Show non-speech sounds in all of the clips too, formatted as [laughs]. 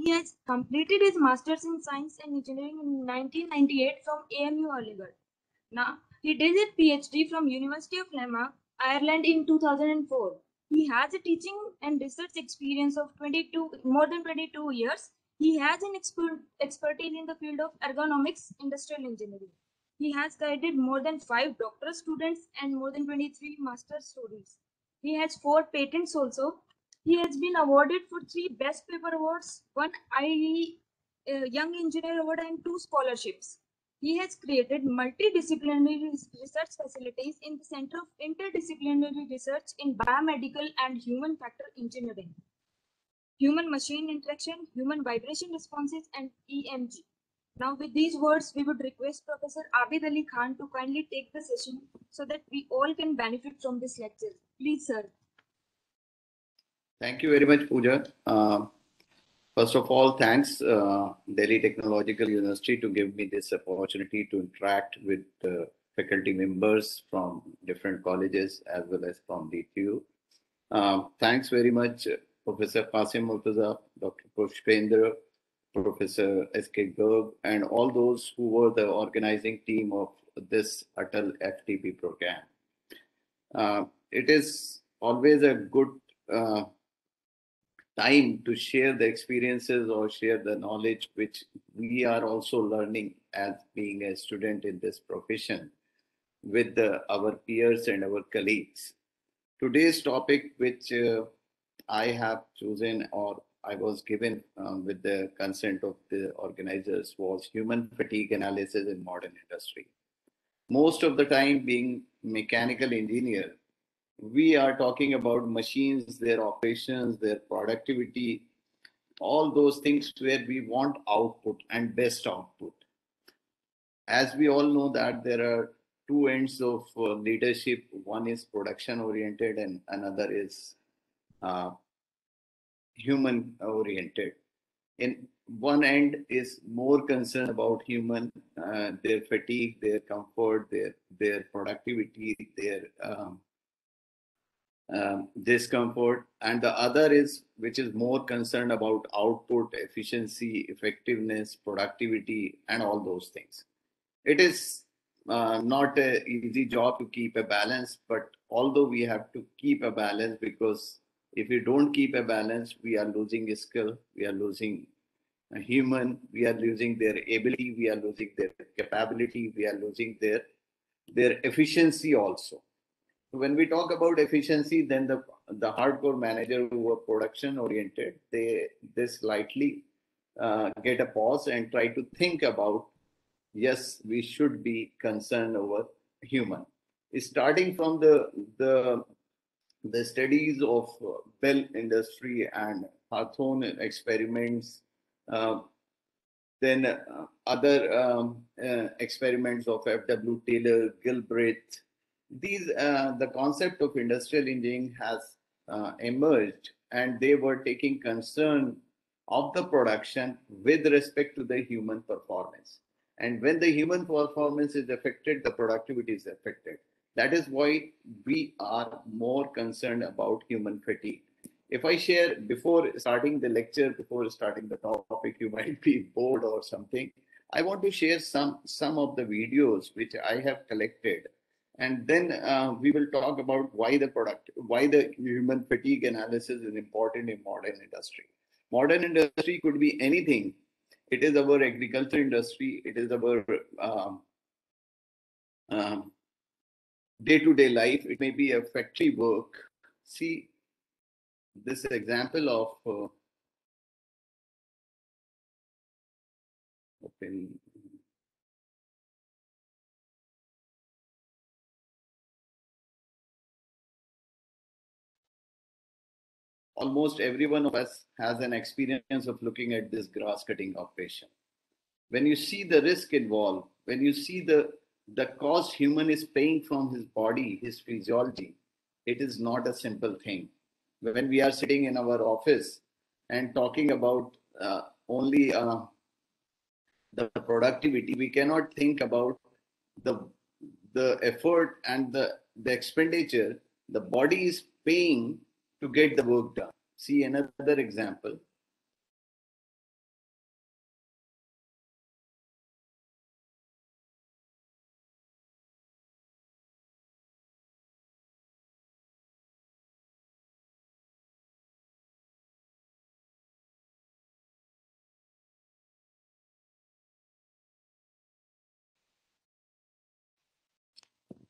He has completed his Masters in Science and Engineering in 1998 from AMU Aligarh. Now, he did his PhD from University of Limerick, Ireland in 2004. He has a teaching and research experience of 22, more than 22 years. He has an expert, expertise in the field of ergonomics, industrial engineering. He has guided more than five doctoral students and more than 23 master students. He has four patents also. He has been awarded for three Best Paper Awards, one IE uh, Young Engineer Award, and two scholarships. He has created multidisciplinary research facilities in the Center of Interdisciplinary Research in Biomedical and Human Factor Engineering, Human Machine Interaction, Human Vibration Responses, and EMG. Now, with these words, we would request Professor Abid Ali Khan to kindly take the session so that we all can benefit from this lecture. Please, sir. Thank you very much, Pooja. Uh, first of all, thanks uh, Delhi Technological University to give me this opportunity to interact with uh, faculty members from different colleges as well as from DTU. Um, thanks very much, Professor Qasim Murtaza, Dr. Pushpendra, Professor S.K. Garg, and all those who were the organizing team of this Atal FDP program. Uh, it is always a good uh, time to share the experiences or share the knowledge which we are also learning as being a student in this profession with the, our peers and our colleagues. Today's topic, which uh, I have chosen or I was given um, with the consent of the organizers was human fatigue analysis in modern industry. Most of the time being mechanical engineer, we are talking about machines, their operations, their productivity, all those things where we want output and best output. As we all know that there are two ends of uh, leadership. One is production oriented and another is uh, human oriented. In one end is more concerned about human, uh, their fatigue, their comfort, their their productivity, their um, um, discomfort, and the other is which is more concerned about output, efficiency, effectiveness, productivity, and all those things. It is uh, not an easy job to keep a balance, but although we have to keep a balance because if we don't keep a balance, we are losing skill, we are losing a human, we are losing their ability, we are losing their capability, we are losing their their efficiency also when we talk about efficiency, then the the hardcore manager who were production oriented, they they slightly uh, get a pause and try to think about yes, we should be concerned over human. Starting from the the the studies of Bell industry and Hawthorne experiments, uh, then uh, other um, uh, experiments of F.W. Taylor, Gilbreth, these uh, the concept of industrial engineering has uh, emerged and they were taking concern of the production with respect to the human performance. And when the human performance is affected the productivity is affected. That is why we are more concerned about human fatigue. If i share before starting the lecture before starting the topic you might be bored or something. I want to share some some of the videos which i have collected and then uh, we will talk about why the product why the human fatigue analysis is important in modern industry. Modern industry could be anything. It is our agriculture industry. It is our um, um, day-to-day life. It may be a factory work. See this example of uh, open almost every one of us has an experience of looking at this grass cutting operation. When you see the risk involved, when you see the, the cost human is paying from his body, his physiology, it is not a simple thing. When we are sitting in our office and talking about uh, only uh, the productivity, we cannot think about the the effort and the, the expenditure the body is paying to get the work done. See another example.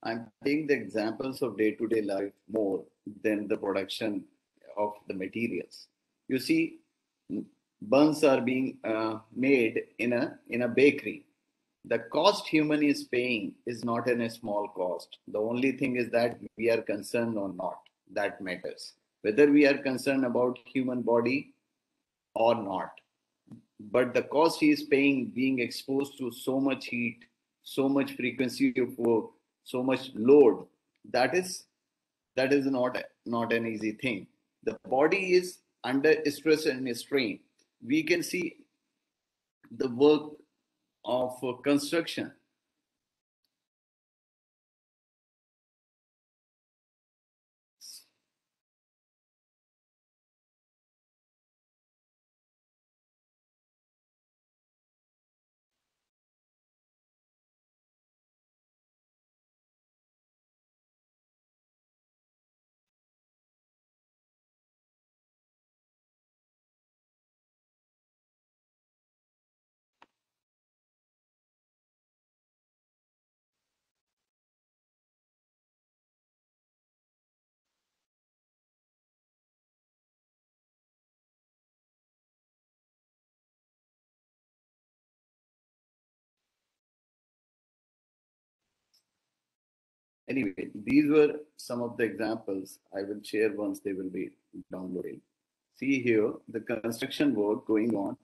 I'm taking the examples of day-to-day life more than the production of the materials. You see, buns are being uh, made in a in a bakery. The cost human is paying is not in a small cost. The only thing is that we are concerned or not that matters. Whether we are concerned about human body or not. But the cost he is paying being exposed to so much heat so much frequency of work so much load that is that is not not an easy thing. The body is under stress and strain. We can see the work of construction Anyway, these were some of the examples I will share once they will be downloading. See here the construction work going on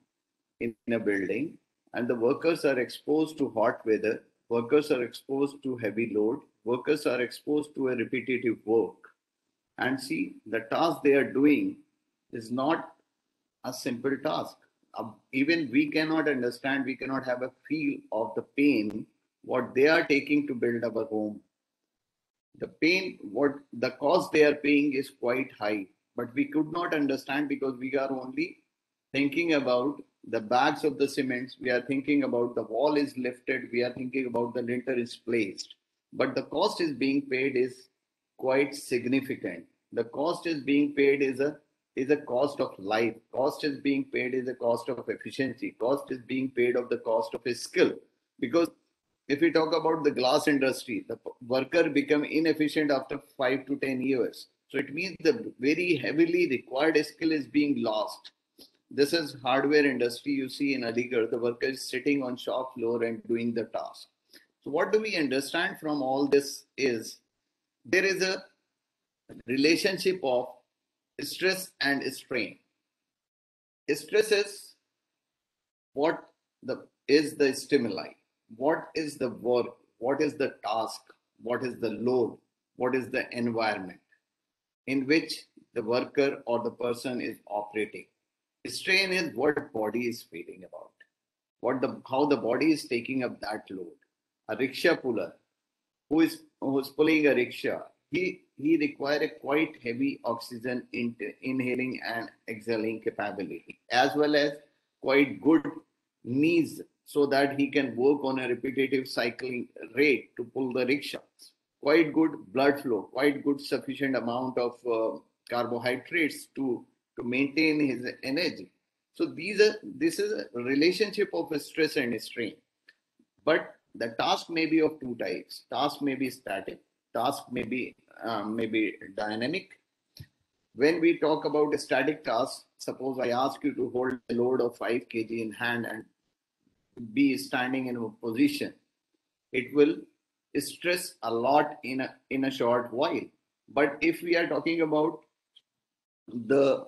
in a building, and the workers are exposed to hot weather, workers are exposed to heavy load, workers are exposed to a repetitive work. And see, the task they are doing is not a simple task. Uh, even we cannot understand, we cannot have a feel of the pain what they are taking to build up a home the pain what the cost they are paying is quite high. But we could not understand because we are only thinking about the bags of the cements. We are thinking about the wall is lifted. We are thinking about the linter is placed. But the cost is being paid is quite significant. The cost is being paid is a is a cost of life. Cost is being paid is a cost of efficiency. Cost is being paid of the cost of a skill. Because if we talk about the glass industry, the worker become inefficient after five to 10 years. So it means the very heavily required skill is being lost. This is hardware industry. You see in Aligarh, the worker is sitting on shop floor and doing the task. So what do we understand from all this is there is a relationship of stress and strain. Stress is what the is the stimuli what is the work, what is the task, what is the load, what is the environment in which the worker or the person is operating. Strain is what body is feeling about, what the how the body is taking up that load. A rickshaw puller who is who is pulling a rickshaw, he he require a quite heavy oxygen in, inhaling and exhaling capability, as well as quite good knees so that he can work on a repetitive cycling rate to pull the rickshaws. Quite good blood flow, quite good sufficient amount of uh, carbohydrates to, to maintain his energy. So these are this is a relationship of stress and strain. But the task may be of two types. Task may be static. Task may be um, maybe dynamic. When we talk about a static task, suppose I ask you to hold a load of 5 kg in hand and be standing in a position, it will stress a lot in a, in a short while. But if we are talking about the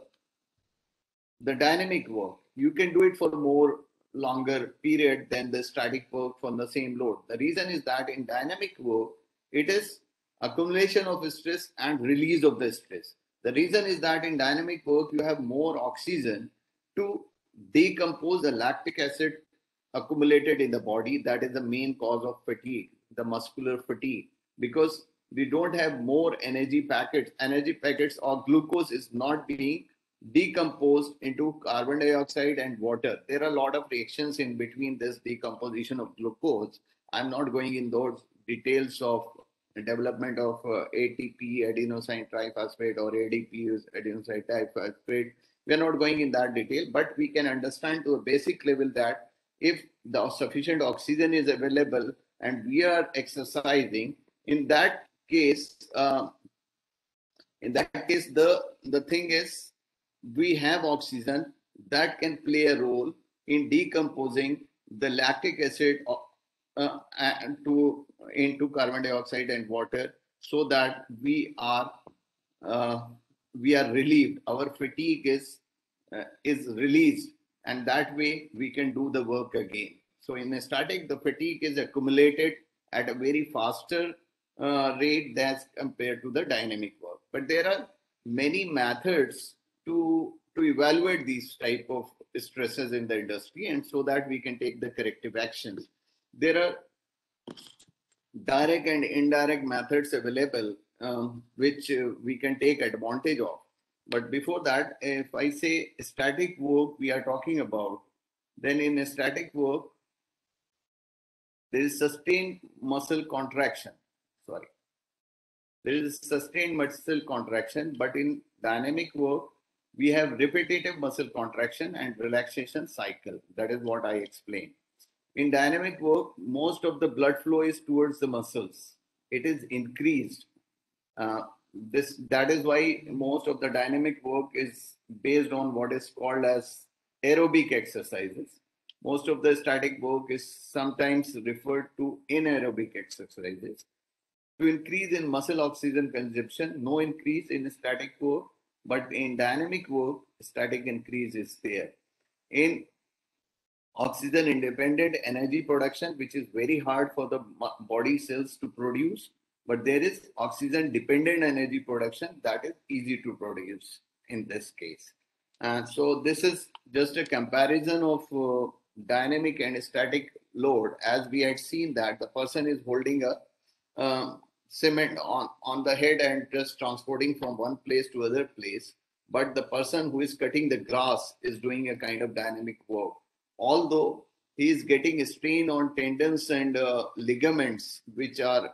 the dynamic work, you can do it for more longer period than the static work from the same load. The reason is that in dynamic work, it is accumulation of stress and release of the stress. The reason is that in dynamic work, you have more oxygen to decompose the lactic acid accumulated in the body that is the main cause of fatigue the muscular fatigue. Because we don't have more energy packets. Energy packets or glucose is not being decomposed into carbon dioxide and water. There are a lot of reactions in between this decomposition of glucose. I'm not going in those details of the development of uh, ATP adenosine triphosphate or ADP adenosine triphosphate. We are not going in that detail but we can understand to a basic level that if the sufficient oxygen is available and we are exercising, in that case, uh, in that case, the the thing is, we have oxygen that can play a role in decomposing the lactic acid uh, to into carbon dioxide and water, so that we are uh, we are relieved. Our fatigue is uh, is released, and that way we can do the work again. So in a static, the fatigue is accumulated at a very faster uh, rate as compared to the dynamic work. But there are many methods to to evaluate these type of stresses in the industry, and so that we can take the corrective actions. There are direct and indirect methods available um, which uh, we can take advantage of. But before that, if I say static work we are talking about, then in static work, there is sustained muscle contraction. Sorry. There is sustained muscle contraction, but in dynamic work, we have repetitive muscle contraction and relaxation cycle. That is what I explained. In dynamic work, most of the blood flow is towards the muscles. It is increased. Uh, this that is why most of the dynamic work is based on what is called as aerobic exercises most of the static work is sometimes referred to anaerobic exercises. To increase in muscle oxygen consumption, no increase in static work, but in dynamic work, static increase is there. In oxygen independent energy production, which is very hard for the body cells to produce, but there is oxygen dependent energy production that is easy to produce in this case. And so this is just a comparison of uh, dynamic and static load, as we had seen that the person is holding a um, cement on, on the head and just transporting from one place to other place. But the person who is cutting the grass is doing a kind of dynamic work. Although he is getting a strain on tendons and uh, ligaments, which are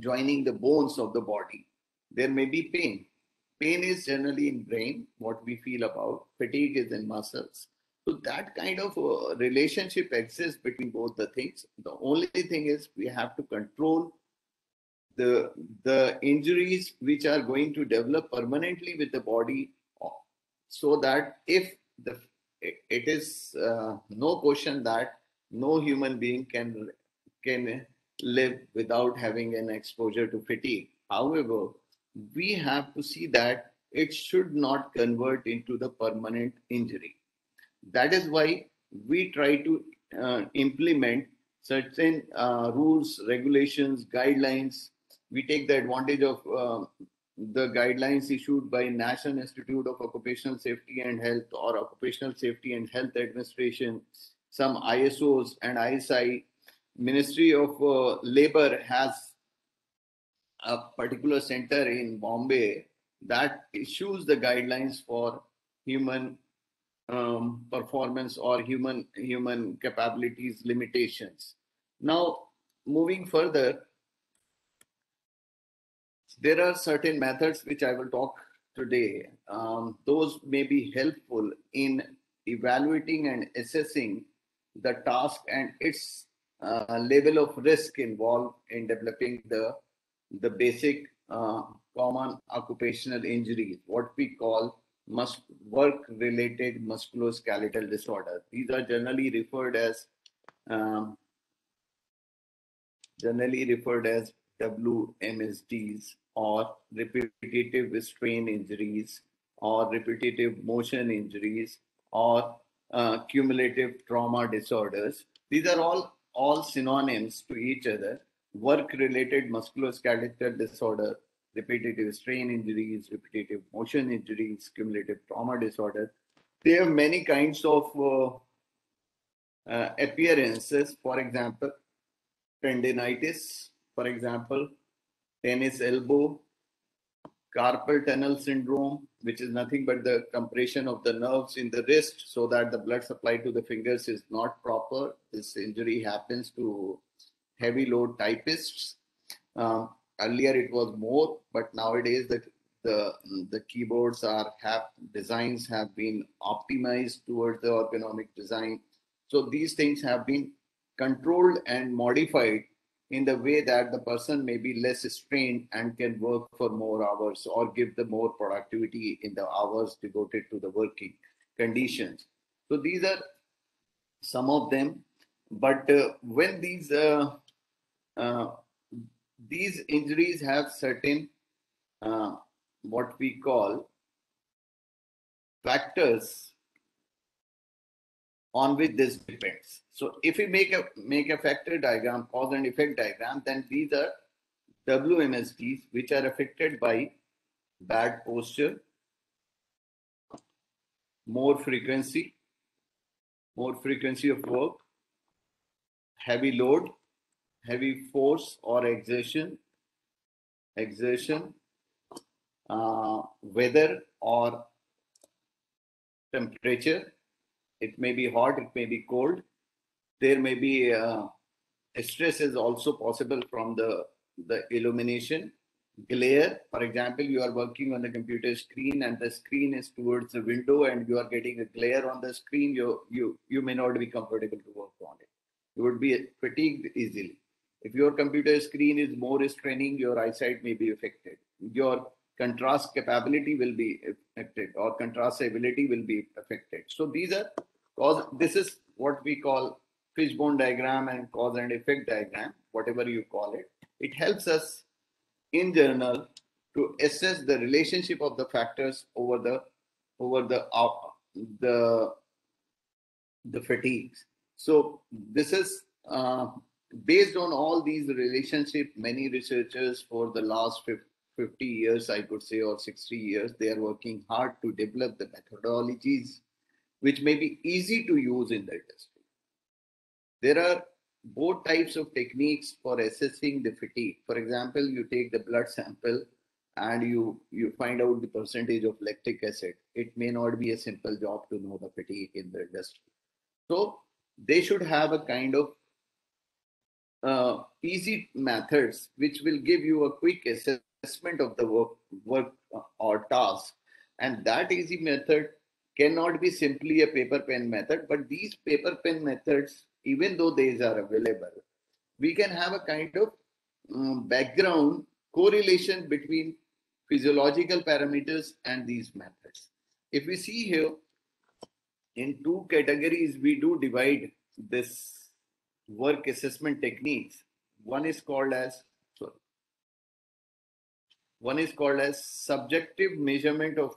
joining the bones of the body, there may be pain. Pain is generally in brain, what we feel about. Fatigue is in muscles so that kind of uh, relationship exists between both the things. The only thing is we have to control the the injuries which are going to develop permanently with the body, uh, so that if the it is uh, no question that no human being can can live without having an exposure to fatigue. However, we have to see that it should not convert into the permanent injury that is why we try to uh, implement certain uh, rules, regulations, guidelines. We take the advantage of uh, the guidelines issued by National Institute of Occupational Safety and Health or Occupational Safety and Health Administration, some ISOs and ISI. Ministry of uh, Labor has a particular center in Bombay that issues the guidelines for human um, performance or human human capabilities limitations. Now, moving further, there are certain methods which I will talk today. Um, those may be helpful in evaluating and assessing the task and its uh, level of risk involved in developing the the basic uh, common occupational injuries, what we call mus- work-related musculoskeletal disorder. These are generally referred as um, generally referred as WMSDs or repetitive strain injuries or repetitive motion injuries or uh, cumulative trauma disorders. These are all all synonyms to each other. Work-related musculoskeletal disorder repetitive strain injuries, repetitive motion injuries, cumulative trauma disorder. They have many kinds of uh, uh, appearances. For example, tendinitis, for example, tennis elbow, carpal tunnel syndrome, which is nothing but the compression of the nerves in the wrist so that the blood supply to the fingers is not proper. This injury happens to heavy load typists. Um, earlier it was more but nowadays the the the keyboards are have designs have been optimized towards the ergonomic design so these things have been controlled and modified in the way that the person may be less strained and can work for more hours or give the more productivity in the hours devoted to the working conditions. So these are some of them. But uh, when these uh, uh, these injuries have certain uh, what we call factors on which this depends. So if we make a make a factor diagram, cause and effect diagram, then these are WMSDs which are affected by bad posture, more frequency, more frequency of work, heavy load, heavy force or exertion, exertion, uh, weather or temperature. It may be hot, it may be cold. There may be uh, stress is also possible from the, the illumination. Glare, for example, you are working on the computer screen and the screen is towards the window and you are getting a glare on the screen, you, you, you may not be comfortable to work on it. You would be fatigued easily. If your computer screen is more straining, your eyesight may be affected. Your contrast capability will be affected or contrast ability will be affected. So these are cause this is what we call fishbone diagram and cause and effect diagram, whatever you call it. It helps us in general to assess the relationship of the factors over the over the uh, the the fatigues. So this is uh, based on all these relationship. Many researchers for the last 50 years, I could say, or 60 years, they are working hard to develop the methodologies which may be easy to use in the industry. There are both types of techniques for assessing the fatigue. For example, you take the blood sample and you you find out the percentage of lactic acid. It may not be a simple job to know the fatigue in the industry. So they should have a kind of uh, easy methods which will give you a quick assessment of the work, work uh, or task. And that easy method cannot be simply a paper pen method, but these paper pen methods, even though these are available, we can have a kind of um, background correlation between physiological parameters and these methods. If we see here, in two categories, we do divide this work assessment techniques. One is called as sorry, one is called as subjective measurement of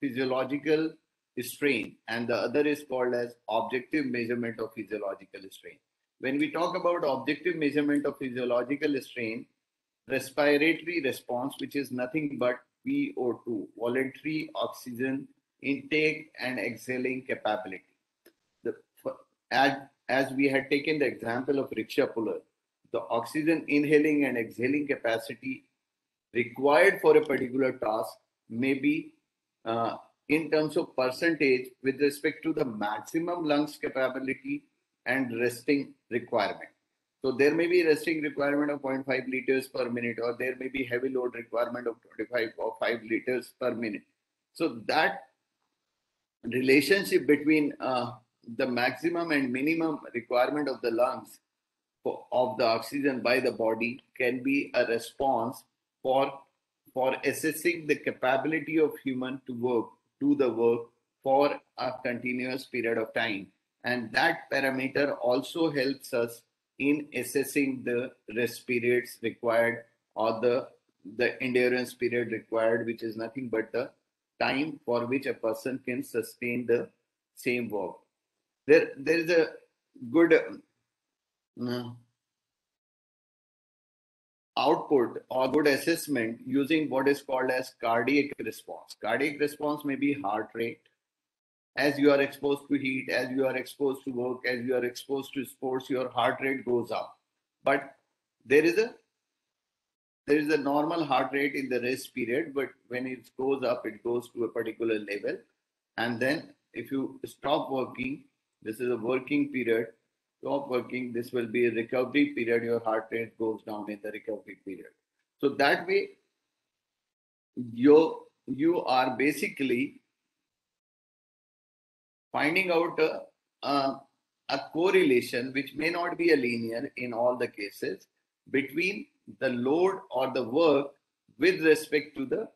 physiological strain, and the other is called as objective measurement of physiological strain. When we talk about objective measurement of physiological strain, respiratory response, which is nothing but VO2, voluntary oxygen intake and exhaling capability. The, as, as we had taken the example of rickshaw puller, the oxygen inhaling and exhaling capacity required for a particular task may be uh, in terms of percentage with respect to the maximum lungs capability and resting requirement. So there may be resting requirement of 0.5 liters per minute, or there may be heavy load requirement of 25 or 5 liters per minute. So that relationship between uh, the maximum and minimum requirement of the lungs for, of the oxygen by the body can be a response for for assessing the capability of human to work do the work for a continuous period of time and that parameter also helps us in assessing the rest periods required or the the endurance period required which is nothing but the time for which a person can sustain the same work. There, there is a good uh, output or good assessment using what is called as cardiac response. Cardiac response may be heart rate. As you are exposed to heat, as you are exposed to work, as you are exposed to sports, your heart rate goes up. But there is a there is a normal heart rate in the rest period, but when it goes up, it goes to a particular level. And then if you stop working, this is a working period, stop working, this will be a recovery period, your heart rate goes down in the recovery period. So that way, you, you are basically finding out a, a, a correlation which may not be a linear in all the cases, between the load or the work with respect to the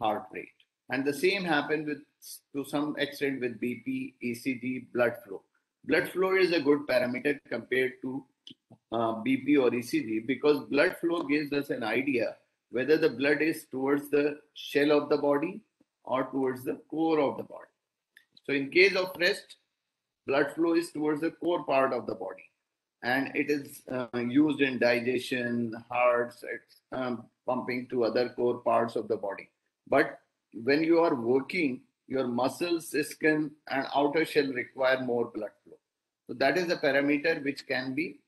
heart rate. And the same happened with to some extent with BP, ECG, blood flow. Blood flow is a good parameter compared to uh, BP or ECG because blood flow gives us an idea whether the blood is towards the shell of the body or towards the core of the body. So in case of rest, blood flow is towards the core part of the body and it is uh, used in digestion, hearts, um, pumping to other core parts of the body. But when you are working, your muscles, skin, and outer shell require more blood flow. So that is a parameter which can be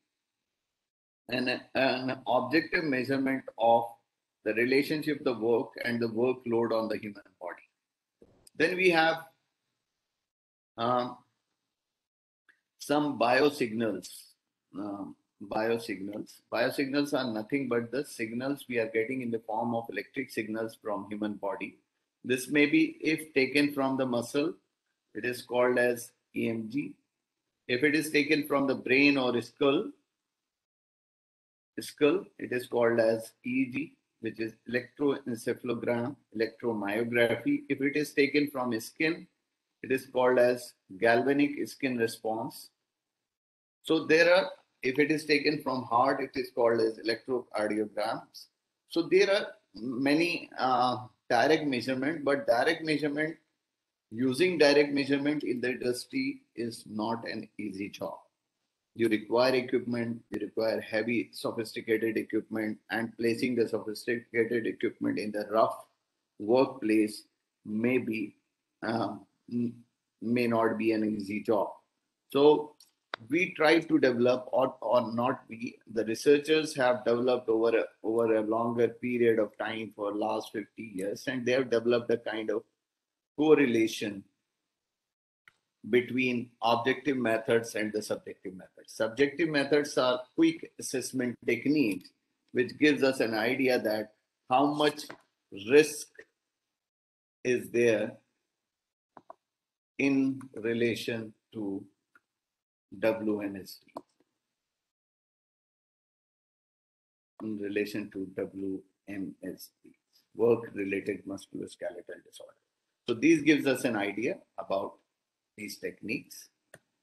an, an objective measurement of the relationship, the work, and the workload on the human body. Then we have um, some biosignals. Um, biosignals. Biosignals are nothing but the signals we are getting in the form of electric signals from human body. This may be, if taken from the muscle, it is called as EMG. If it is taken from the brain or skull, skull, it is called as EEG, which is electroencephalogram, electromyography. If it is taken from skin, it is called as galvanic skin response. So there are if it is taken from heart, it is called as electrocardiograms. So there are many uh, direct measurement, but direct measurement, using direct measurement in the industry is not an easy job. You require equipment, you require heavy sophisticated equipment and placing the sophisticated equipment in the rough workplace may be, um, may not be an easy job. So we try to develop or, or not we the researchers have developed over a, over a longer period of time for last 50 years and they have developed a kind of correlation between objective methods and the subjective methods. Subjective methods are quick assessment techniques which gives us an idea that how much risk is there in relation to WNSD in relation to WMSD, work-related musculoskeletal disorder. So these gives us an idea about these techniques.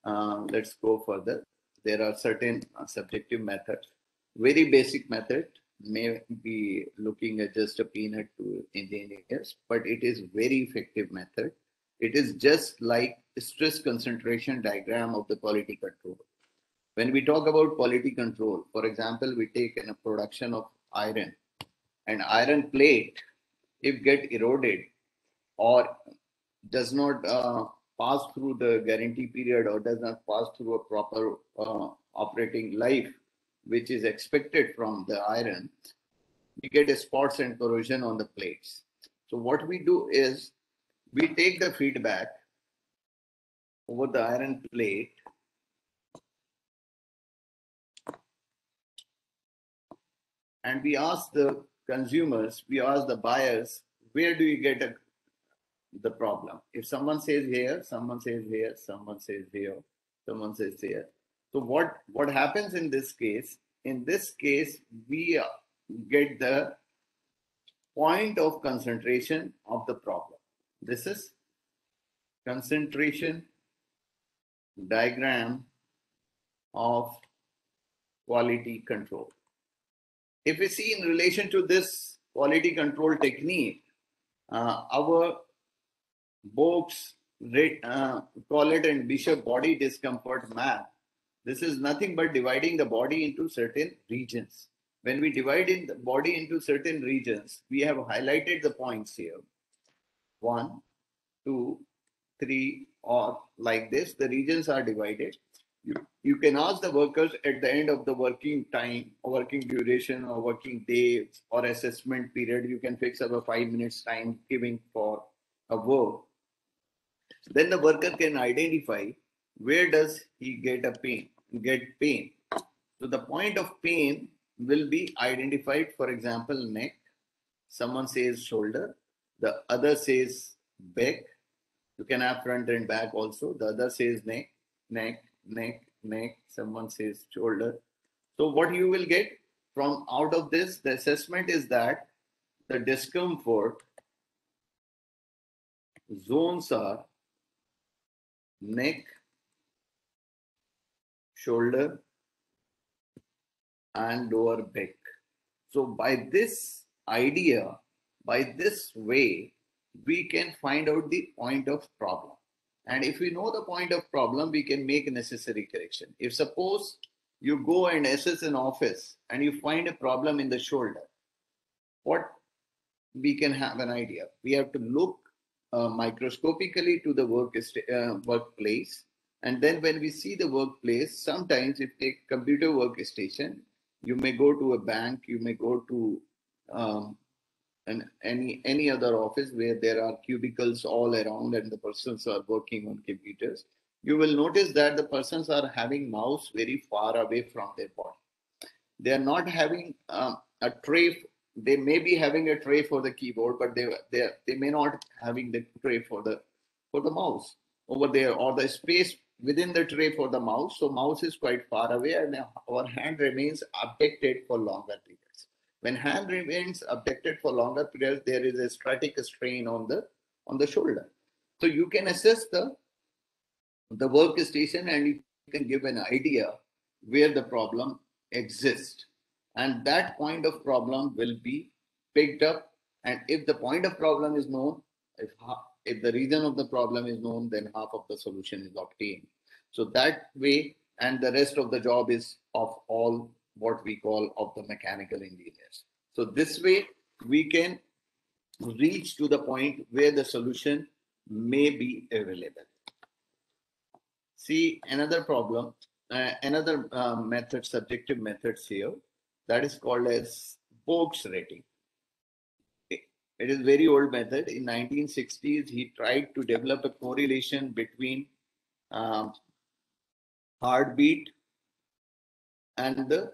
Uh, let's go further. There are certain uh, subjective methods. Very basic method may be looking at just a peanut to engineers, but it is very effective method. It is just like stress concentration diagram of the quality control. When we talk about quality control, for example, we take a production of iron, an iron plate, if get eroded or does not uh, pass through the guarantee period or does not pass through a proper uh, operating life, which is expected from the iron, we get spots and corrosion on the plates. So what we do is we take the feedback over the iron plate and we ask the consumers, we ask the buyers, where do you get a, the problem? If someone says here, someone says here, someone says here, someone says here. So what, what happens in this case? In this case, we uh, get the point of concentration of the problem. This is concentration diagram of quality control. If we see in relation to this quality control technique, uh, our Boak's uh, Corlett and Bishop body discomfort map, this is nothing but dividing the body into certain regions. When we divide in the body into certain regions, we have highlighted the points here. One, two, three, or like this, the regions are divided. You, you can ask the workers at the end of the working time, or working duration, or working day, or assessment period, you can fix up a five minutes time giving for a work. Then the worker can identify where does he get a pain, get pain. So the point of pain will be identified, for example, neck. Someone says shoulder, the other says back, you can have front and back also. The other says neck, neck, neck, neck. Someone says shoulder. So what you will get? from out of this, the assessment is that the discomfort zones are neck, shoulder, and lower back. So by this idea, by this way, we can find out the point of problem. And if we know the point of problem, we can make necessary correction. If suppose you go and assess an office and you find a problem in the shoulder, what we can have an idea. We have to look uh, microscopically to the work uh, workplace. And then when we see the workplace, sometimes if take computer workstation, you may go to a bank, you may go to um, an, any any other office where there are cubicles all around and the persons are working on computers. You will notice that the persons are having mouse very far away from their body. They are not having um, a tray they may be having a tray for the keyboard, but they they they may not having the tray for the for the mouse over there or the space within the tray for the mouse. So mouse is quite far away and our hand remains abducted for longer periods. When hand remains abducted for longer periods, there is a static strain on the on the shoulder. So you can assess the the workstation and you can give an idea where the problem exists. And that point of problem will be picked up. And if the point of problem is known if if the reason of the problem is known then half of the solution is obtained. So that way and the rest of the job is of all what we call of the mechanical engineers so this way we can reach to the point where the solution may be available see another problem uh, another uh, method subjective methods here that is called as Borg's rating. It is very old method. In 1960s, he tried to develop a correlation between um, heartbeat and the,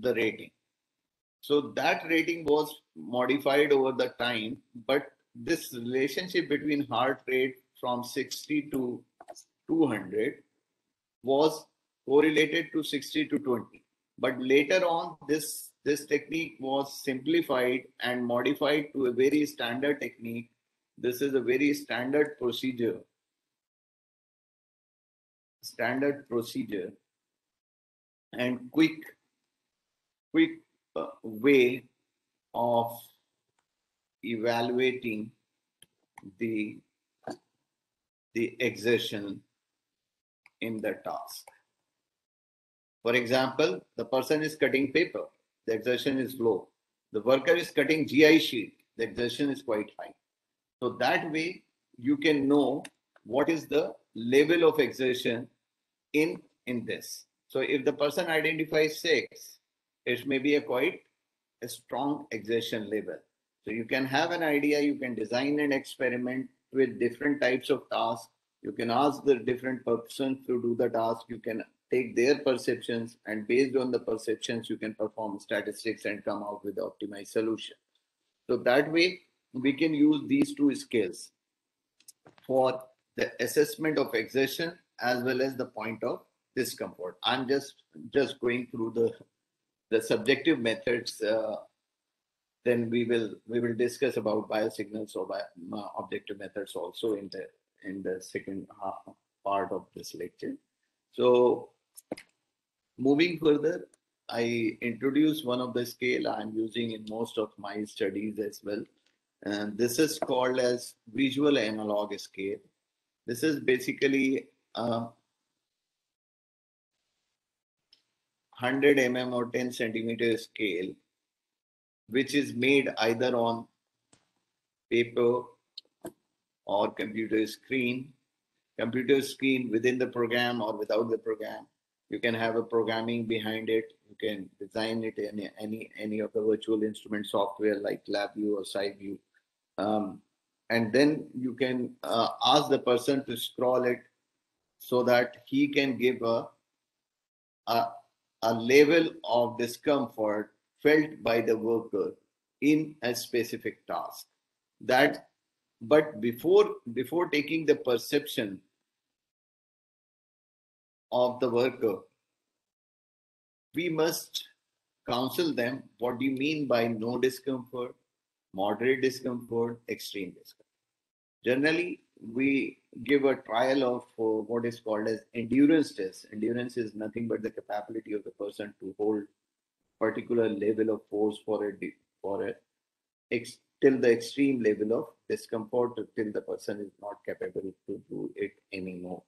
the rating. So that rating was modified over the time, but this relationship between heart rate from 60 to 200 was correlated to 60 to 20. But later on, this, this technique was simplified and modified to a very standard technique. This is a very standard procedure. Standard procedure and quick, quick uh, way of evaluating the the exertion in the task. For example, the person is cutting paper, the exertion is low. The worker is cutting GI sheet, the exertion is quite high. So that way you can know what is the level of exertion in, in this. So if the person identifies six, it may be a quite a strong exertion level. So you can have an idea, you can design an experiment with different types of tasks. You can ask the different persons to do the task. You can take their perceptions and based on the perceptions you can perform statistics and come out with the optimized solution so that way we can use these two skills for the assessment of exertion as well as the point of discomfort i'm just just going through the the subjective methods uh, then we will we will discuss about biosignals or bio, uh, objective methods also in the in the second half part of this lecture so moving further, I introduce one of the scale I'm using in most of my studies as well. And this is called as visual analog scale. This is basically a 100 mm or 10 centimeter scale, which is made either on paper or computer screen computer screen within the program or without the program. You can have a programming behind it. You can design it in any any of the virtual instrument software like LabVIEW or SciView. Um, and then you can uh, ask the person to scroll it so that he can give a, a, a level of discomfort felt by the worker in a specific task. That but before before taking the perception of the worker we must counsel them what do you mean by no discomfort, moderate discomfort, extreme discomfort. Generally, we give a trial of uh, what is called as endurance test. Endurance is nothing but the capability of the person to hold particular level of force for a for a ex, till the extreme level of discomfort till the person is not capable to do it anymore.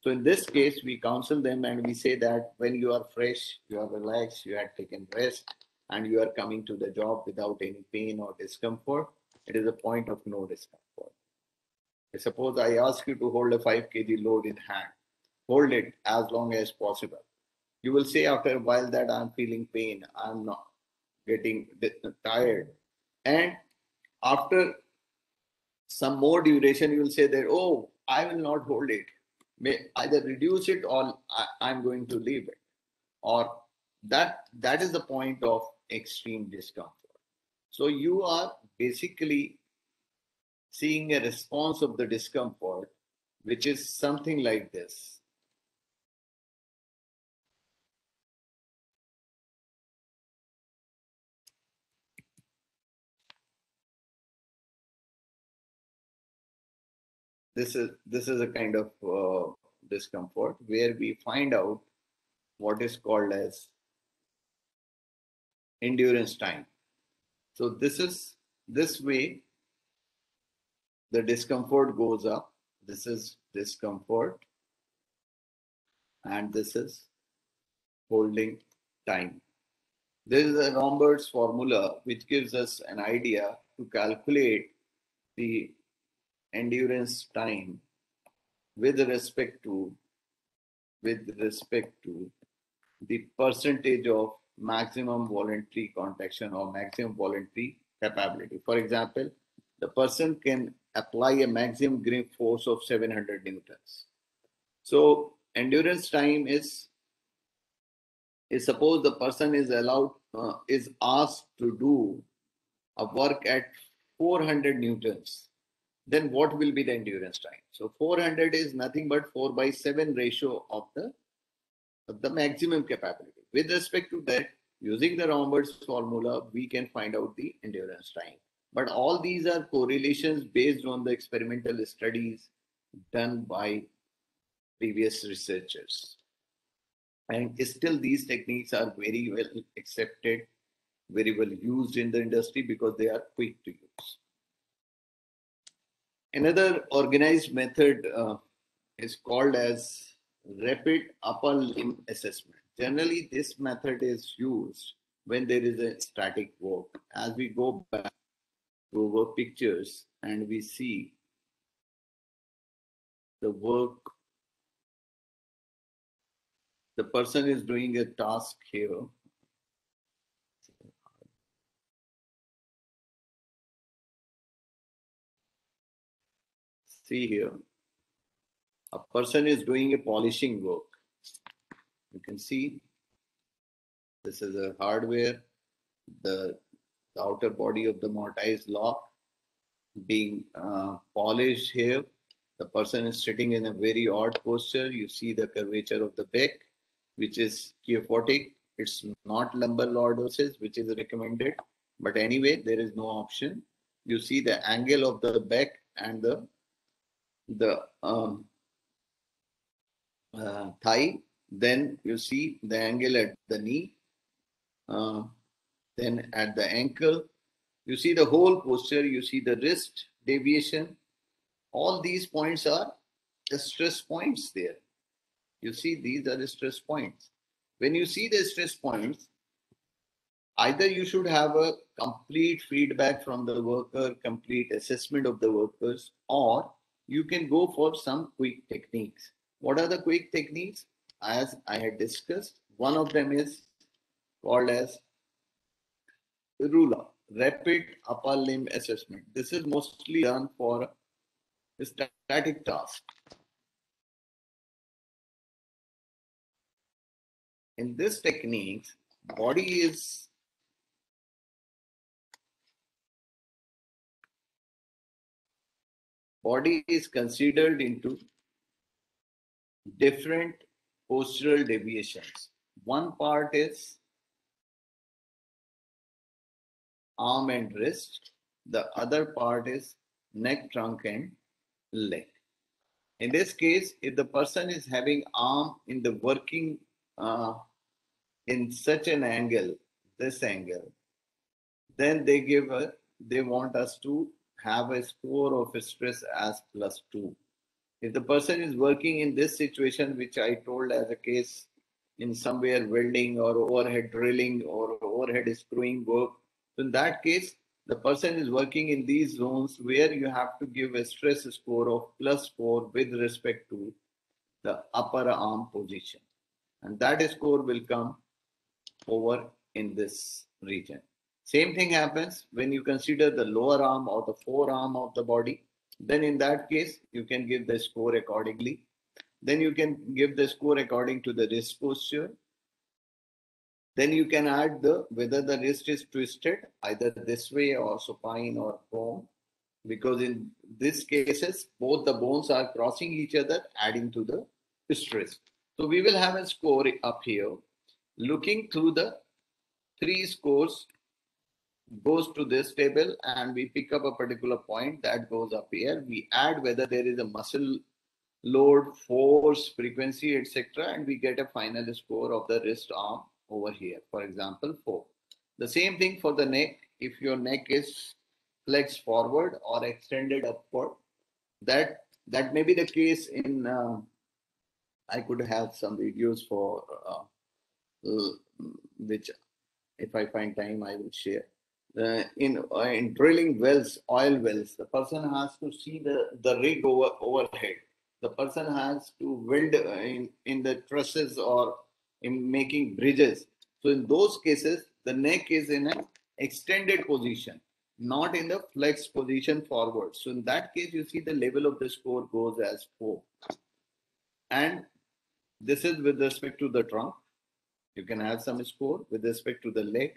So in this case, we counsel them and we say that when you are fresh, you are relaxed, you have taken rest, and you are coming to the job without any pain or discomfort, it is a point of no discomfort. Suppose I ask you to hold a 5 kg load in hand. Hold it as long as possible. You will say after a while that I'm feeling pain, I'm not getting tired. And after some more duration, you will say that, oh, I will not hold it. May either reduce it or I, am going to leave it. Or that that is the point of extreme discomfort. So you are basically seeing a response of the discomfort, which is something like this. This is this is a kind of uh, discomfort where we find out what is called as endurance time. So this is this way the discomfort goes up. This is discomfort. And this is holding time. This is a Rohmert's formula, which gives us an idea to calculate the endurance time with respect to with respect to the percentage of maximum voluntary contraction or maximum voluntary capability. For example, the person can apply a maximum grip force of 700 newtons. So endurance time is, is suppose the person is allowed, uh, is asked to do a work at 400 newtons, then what will be the endurance time? So 400 is nothing but 4 by 7 ratio of the, of the maximum capability. With respect to that, using the Rohmert's formula, we can find out the endurance time. But all these are correlations based on the experimental studies done by previous researchers. And still, these techniques are very well accepted, very well used in the industry because they are quick to use. Another organized method uh, is called as rapid upper limb assessment. Generally, this method is used when there is a static work. As we go back over pictures and we see the work. The person is doing a task here. See here. A person is doing a polishing work. You can see this is a hardware. The the outer body of the mortise lock being uh, polished here. The person is sitting in a very odd posture. You see the curvature of the back, which is kyphotic. It's not lumbar lordosis, which is recommended. But anyway, there is no option. You see the angle of the back and the the um, uh, thigh. Then you see the angle at the knee. Uh, then at the ankle, you see the whole posture, you see the wrist deviation. All these points are the stress points there. You see, these are the stress points. When you see the stress points, either you should have a complete feedback from the worker, complete assessment of the workers, or you can go for some quick techniques. What are the quick techniques? As I had discussed, one of them is called as RULA, Rapid Upper Limb Assessment. This is mostly done for static task. In this technique, body is body is considered into different postural deviations. One part is arm and wrist. The other part is neck, trunk, and leg. In this case, if the person is having arm in the working uh, in such an angle, this angle, then they give a, they want us to have a score of stress as plus two. If the person is working in this situation, which I told as a case in somewhere welding or overhead drilling or overhead screwing work, so in that case, the person is working in these zones where you have to give a stress score of plus 4 with respect to the upper arm position. And that score will come over in this region. Same thing happens when you consider the lower arm or the forearm of the body. Then in that case, you can give the score accordingly. Then you can give the score according to the wrist posture then you can add the whether the wrist is twisted either this way or supine or prone, because in these cases both the bones are crossing each other, adding to the stress. So we will have a score up here. Looking through the three scores goes to this table and we pick up a particular point that goes up here. We add whether there is a muscle load, force, frequency, etc. And we get a final score of the wrist arm over here. For example, 4. The same thing for the neck. If your neck is flexed forward or extended upward, that that may be the case in. Uh, I could have some videos for uh, which, if I find time, I will share. Uh, in uh, in drilling wells, oil wells, the person has to see the the rig over overhead. The person has to weld uh, in in the trusses or in making bridges. So in those cases, the neck is in an extended position, not in the flexed position forward. So in that case, you see the level of the score goes as 4. And this is with respect to the trunk. You can have some score with respect to the leg.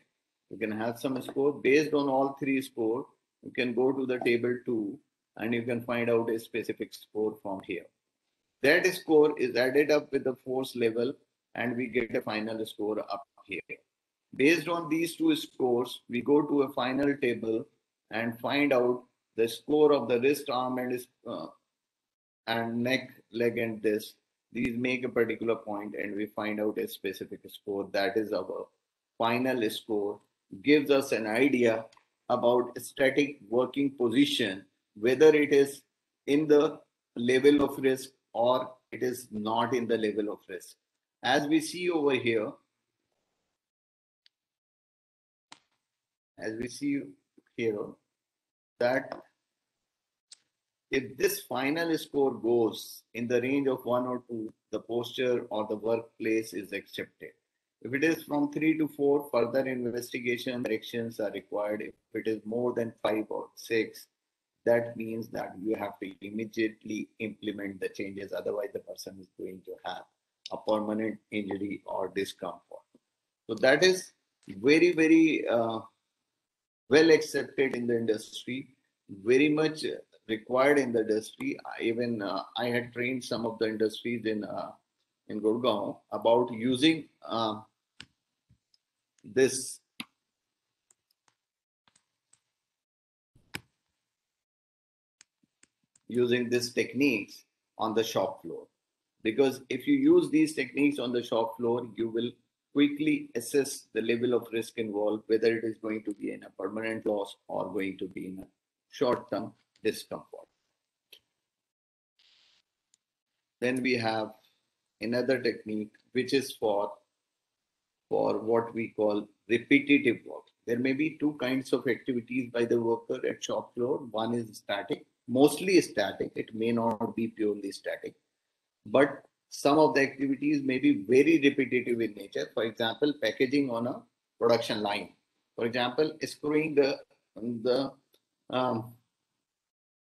You can have some score based on all three score. You can go to the table two and you can find out a specific score from here. That score is added up with the force level and we get a final score up here. Based on these two scores, we go to a final table and find out the score of the wrist, arm, and, uh, and neck, leg, and this. These make a particular point, and we find out a specific score. That is our final score. Gives us an idea about static working position, whether it is in the level of risk or it is not in the level of risk as we see over here, as we see here, that if this final score goes in the range of one or two, the posture or the workplace is accepted. If it is from three to four, further investigation directions are required. If it is more than five or six, that means that you have to immediately implement the changes. Otherwise, the person is going to have a permanent injury or discomfort. So that is very, very uh, well accepted in the industry, very much required in the industry. Even uh, I had trained some of the industries in uh, in Gurgaon about using uh, this using these techniques on the shop floor because if you use these techniques on the shop floor, you will quickly assess the level of risk involved, whether it is going to be in a permanent loss or going to be in a short-term discomfort. Then we have another technique, which is for, for what we call repetitive work. There may be two kinds of activities by the worker at shop floor. One is static, mostly static. It may not be purely static but some of the activities may be very repetitive in nature. For example, packaging on a production line. For example, screwing the the um,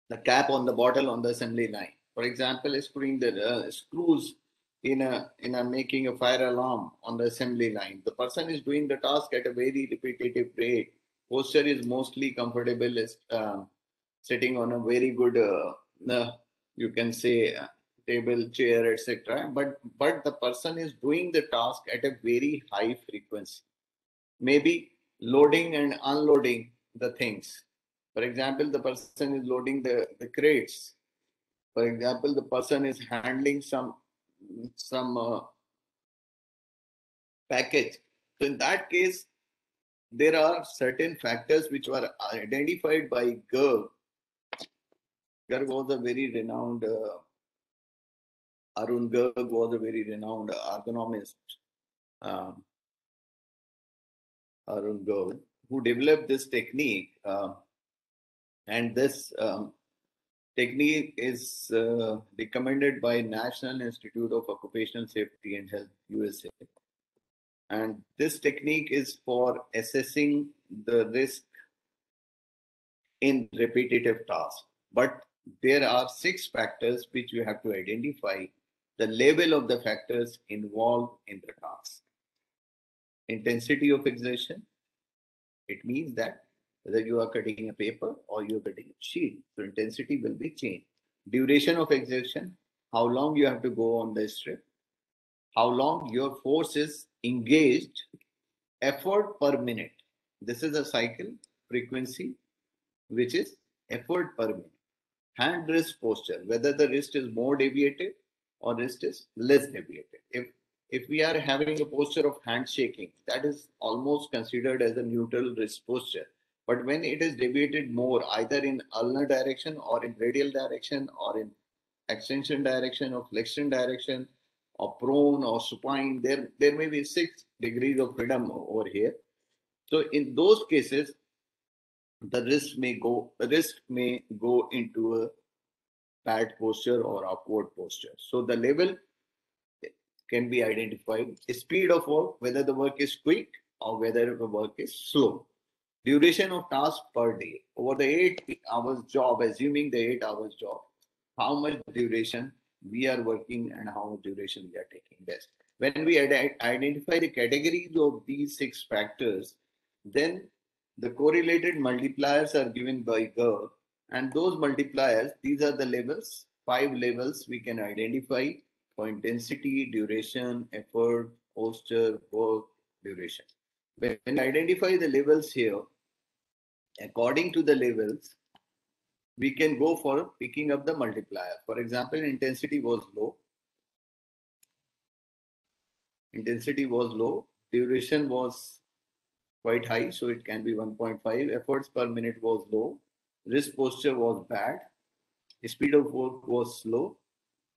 the cap on the bottle on the assembly line. For example, screwing the uh, screws in a in a making a fire alarm on the assembly line. The person is doing the task at a very repetitive rate. Posture is mostly comfortable, is uh, sitting on a very good, uh, you can say, uh, table, chair, etc. But but the person is doing the task at a very high frequency. Maybe loading and unloading the things. For example, the person is loading the, the crates. For example, the person is handling some some uh, package. So in that case, there are certain factors which were identified by Garg. Garg was a very renowned, uh, Arun Garg was a very renowned ergonomist, um, Arun Garg, who developed this technique. Uh, and this um, technique is uh, recommended by National Institute of Occupational Safety and Health, USA. And this technique is for assessing the risk in repetitive tasks. But there are six factors which you have to identify the level of the factors involved in the task. Intensity of exertion. It means that whether you are cutting a paper or you're cutting a sheet, so intensity will be changed. Duration of exertion, how long you have to go on the strip, how long your force is engaged, effort per minute. This is a cycle frequency, which is effort per minute. Hand wrist posture, whether the wrist is more deviated or wrist is less deviated. If if we are having a posture of handshaking, that is almost considered as a neutral wrist posture. But when it is deviated more, either in ulnar direction or in radial direction or in extension direction or flexion direction, or prone or supine, there, there may be six degrees of freedom over here. So in those cases, the wrist may go, the wrist may go into a bad posture or upward posture. So the level can be identified. The speed of work, whether the work is quick or whether the work is slow. Duration of task per day. Over the eight hours job, assuming the eight hours job, how much duration we are working and how much duration we are taking this. When we identify the categories of these six factors, then the correlated multipliers are given by Garg. And those multipliers, these are the levels, five levels we can identify for intensity, duration, effort, posture, work, duration. When we identify the levels here, according to the levels, we can go for picking up the multiplier. For example, intensity was low. Intensity was low. Duration was quite high, so it can be 1.5. Efforts per minute was low. Wrist posture was bad. Speed of work was slow.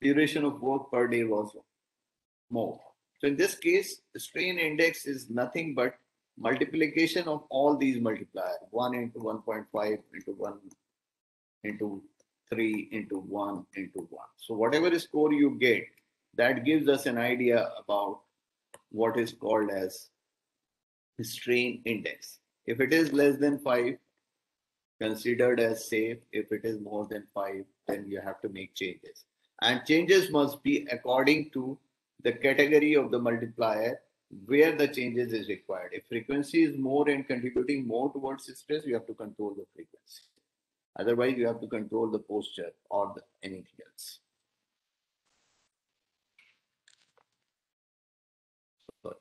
Duration of work per day was more. So in this case, the strain index is nothing but multiplication of all these multipliers. 1 into 1.5 into 1 into 3 into 1 into 1. So whatever score you get, that gives us an idea about what is called as strain index. If it is less than 5, considered as safe. If it is more than 5, then you have to make changes. And changes must be according to the category of the multiplier where the changes is required. If frequency is more and contributing more towards stress, you have to control the frequency. Otherwise, you have to control the posture or the, anything else. Sorry.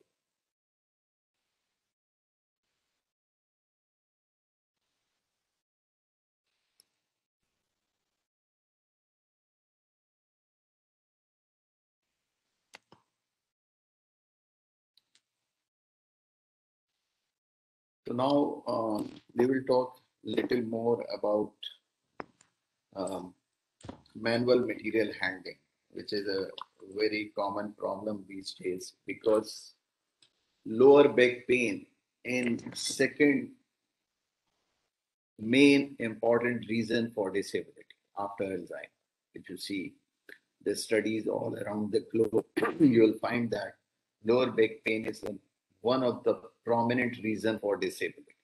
So now um, we will talk little more about um, manual material handling, which is a very common problem these days because lower back pain in second main important reason for disability after Alzheimer's. If you see the studies all around the globe, [coughs] you'll find that lower back pain is one of the prominent reason for disability.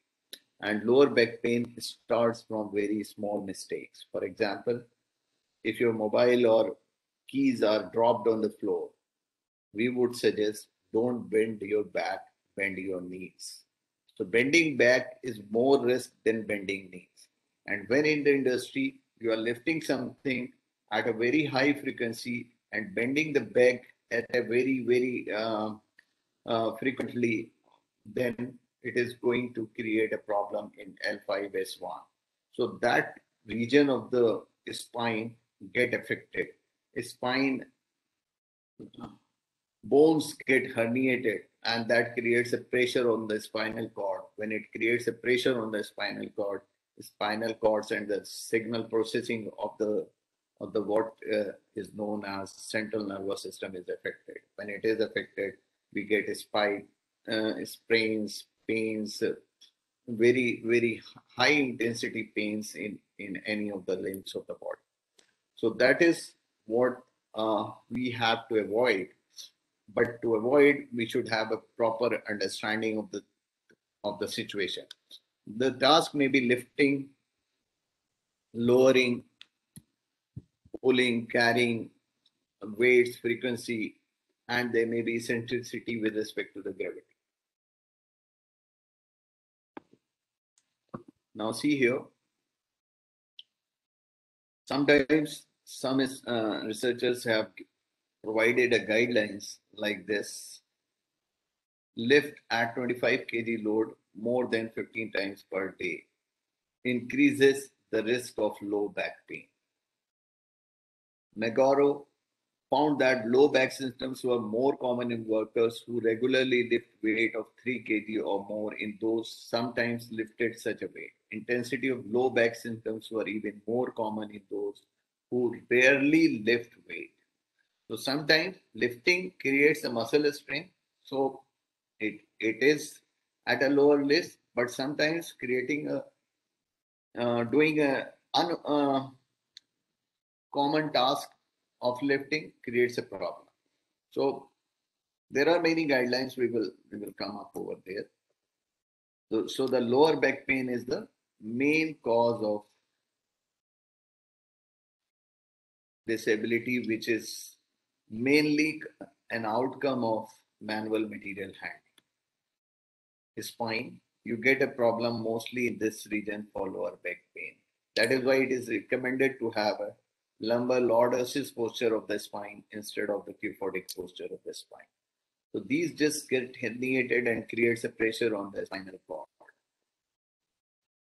And lower back pain starts from very small mistakes. For example, if your mobile or keys are dropped on the floor, we would suggest don't bend your back, bend your knees. So bending back is more risk than bending knees. And when in the industry, you are lifting something at a very high frequency and bending the back at a very, very uh, uh, frequently, then it is going to create a problem in L5S1. So that region of the spine get affected. Spine bones get herniated and that creates a pressure on the spinal cord. When it creates a pressure on the spinal cord, the spinal cords and the signal processing of the of the what uh, is known as central nervous system is affected. When it is affected, we get a spine uh, sprains, pains, uh, very very high intensity pains in in any of the limbs of the body. So that is what uh, we have to avoid but to avoid we should have a proper understanding of the of the situation the task may be lifting lowering pulling carrying weights frequency and there may be eccentricity with respect to the gravity. Now see here. Sometimes some uh, researchers have provided a guidelines like this. Lift at 25 kg load more than 15 times per day increases the risk of low back pain. Magora found that low back symptoms were more common in workers who regularly lift weight of 3 kg or more in those sometimes lifted such a weight. Intensity of low back symptoms were even more common in those who rarely lift weight. So sometimes lifting creates a muscle strain. So it, it is at a lower list, but sometimes creating a uh, doing a un, uh, common task of lifting creates a problem. So there are many guidelines we will we will come up over there. So, so the lower back pain is the main cause of disability, which is mainly an outcome of manual material handling. Spine, you get a problem mostly in this region for lower back pain. That is why it is recommended to have a lumbar lordosis posture of the spine instead of the kyphotic posture of the spine. So these just get herniated and creates a pressure on the spinal cord.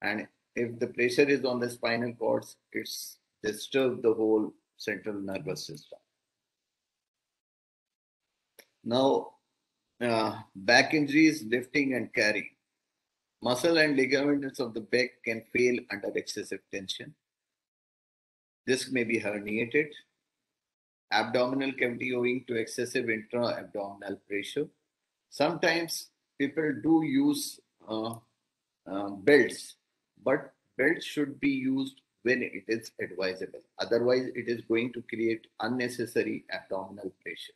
And if the pressure is on the spinal cords, it's disturbed the whole central nervous system. Now, uh, back injuries, lifting and carrying. Muscle and ligaments of the back can fail under excessive tension. Disc may be herniated. Abdominal cavity owing to excessive intra-abdominal pressure. Sometimes people do use uh, uh, belts, but belts should be used when it is advisable. Otherwise, it is going to create unnecessary abdominal pressure.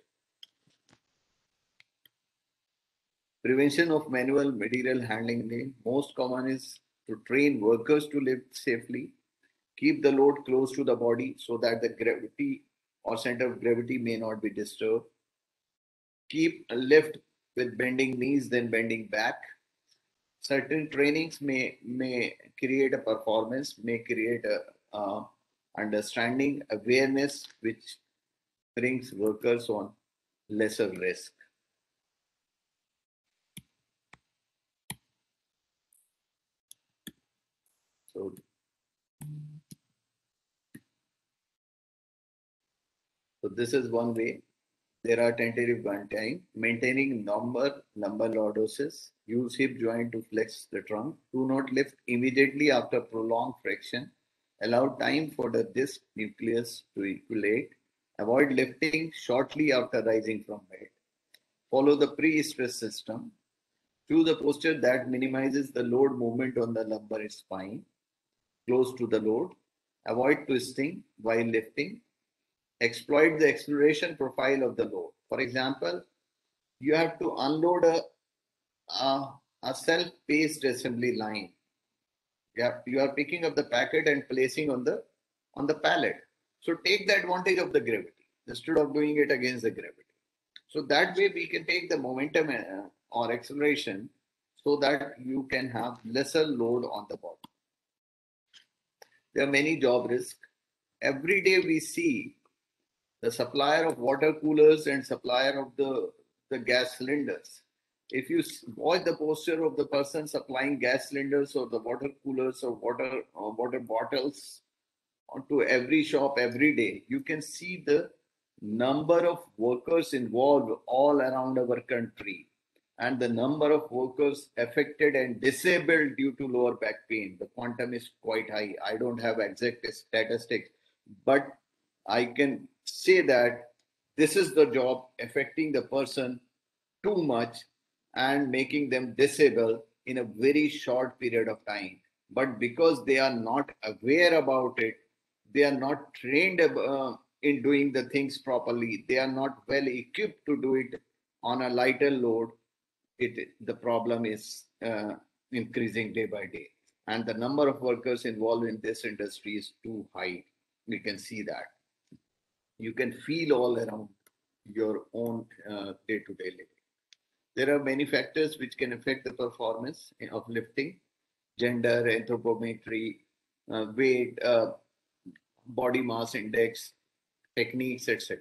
Prevention of manual material handling. Most common is to train workers to lift safely, keep the load close to the body so that the gravity or center of gravity may not be disturbed. Keep a lift with bending knees, then bending back. Certain trainings may may create a performance, may create a uh, understanding, awareness, which brings workers on lesser risk. So, so this is one way. There are tentative time. Maintaining number lumbar lordosis. Use hip joint to flex the trunk. Do not lift immediately after prolonged flexion. Allow time for the disc nucleus to equate. Avoid lifting shortly after rising from bed. Follow the pre-stress system. Choose a posture that minimizes the load movement on the lumbar spine close to the load, avoid twisting while lifting, exploit the acceleration profile of the load. For example, you have to unload a, a, a self-paced assembly line. You, have, you are picking up the packet and placing on the on the pallet. So take the advantage of the gravity instead of doing it against the gravity. So that way we can take the momentum uh, or acceleration so that you can have lesser load on the body. There are many job risks. Every day we see the supplier of water coolers and supplier of the, the gas cylinders. if you watch the posture of the person supplying gas cylinders or the water coolers or water or water bottles to every shop every day, you can see the number of workers involved all around our country and the number of workers affected and disabled due to lower back pain. The quantum is quite high. I don't have exact statistics, but I can say that this is the job affecting the person too much and making them disabled in a very short period of time. But because they are not aware about it, they are not trained uh, in doing the things properly, they are not well equipped to do it on a lighter load, it the problem is uh, increasing day by day. And the number of workers involved in this industry is too high. We can see that. You can feel all around your own day to day living. There are many factors which can affect the performance of lifting gender, anthropometry, uh, weight, uh, body mass index, techniques, etc.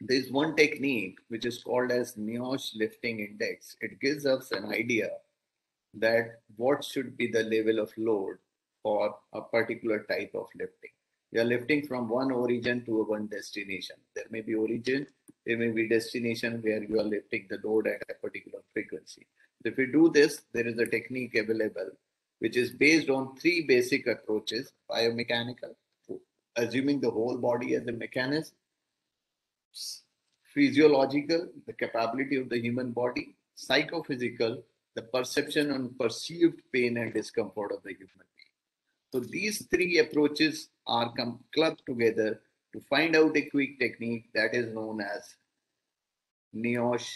There's one technique which is called as NIOSH lifting index. It gives us an idea that what should be the level of load for a particular type of lifting. You are lifting from one origin to one destination. There may be origin, there may be destination where you are lifting the load at a particular frequency. If we do this, there is a technique available which is based on three basic approaches biomechanical, assuming the whole body as a mechanism, physiological, the capability of the human body, psychophysical, the perception and perceived pain and discomfort of the human. So these three approaches are come, clubbed together to find out a quick technique that is known as NIOSH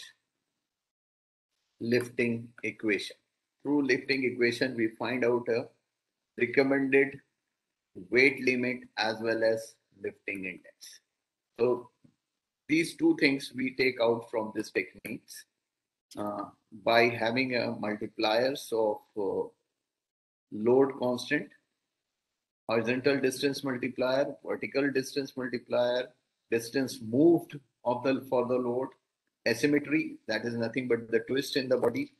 lifting equation. Through lifting equation, we find out a recommended weight limit as well as lifting index. So these two things we take out from this techniques uh, by having a multipliers of uh, load constant horizontal distance multiplier, vertical distance multiplier, distance moved of the for the load, asymmetry, that is nothing but the twist in the body,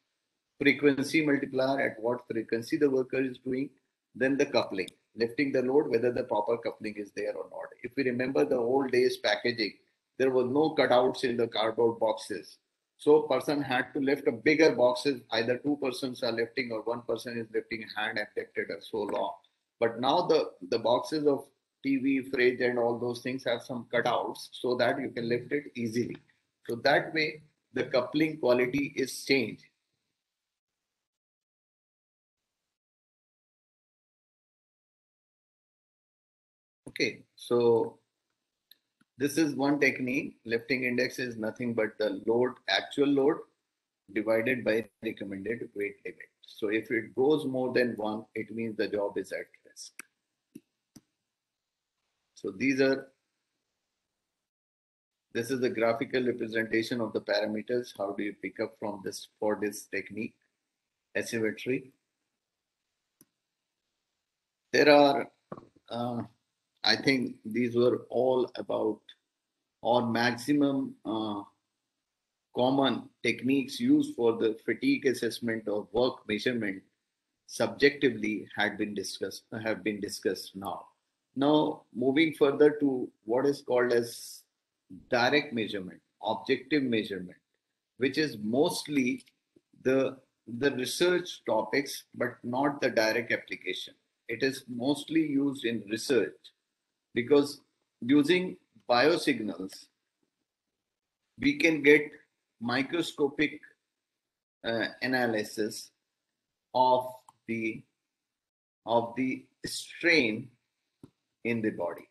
frequency multiplier at what frequency the worker is doing, then the coupling, lifting the load, whether the proper coupling is there or not. If we remember the old days packaging, there was no cutouts in the cardboard boxes. So person had to lift a bigger boxes, either two persons are lifting or one person is lifting hand affected or so long. But now the, the boxes of TV, fridge, and all those things have some cutouts so that you can lift it easily. So that way, the coupling quality is changed. Okay, so this is one technique. Lifting index is nothing but the load, actual load divided by recommended weight limit. So if it goes more than one, it means the job is at So these are, this is the graphical representation of the parameters. How do you pick up from this for this technique? Asymmetry. There are, uh, I think these were all about or maximum uh, common techniques used for the fatigue assessment of work measurement subjectively had been discussed have been discussed now. Now moving further to what is called as direct measurement objective measurement which is mostly the the research topics but not the direct application. It is mostly used in research because using biosignals we can get microscopic uh, analysis of the of the strain in the body.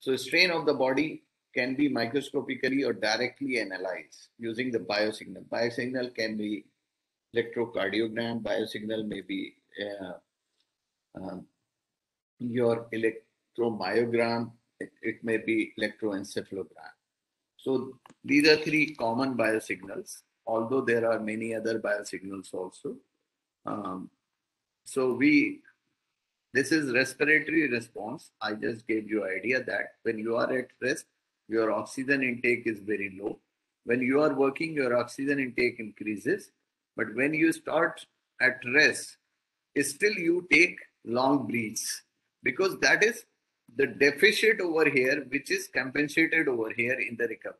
So strain of the body can be microscopically or directly analyzed using the biosignal. Biosignal can be electrocardiogram biosignal may be uh, um, your electromyogram it, it may be electroencephalogram. So these are three common biosignals, although there are many other biosignals also. Um, so we, this is respiratory response. I just gave you idea that when you are at rest, your oxygen intake is very low. When you are working, your oxygen intake increases. But when you start at rest, still you take long breaths because that is the deficit over here, which is compensated over here in the recovery.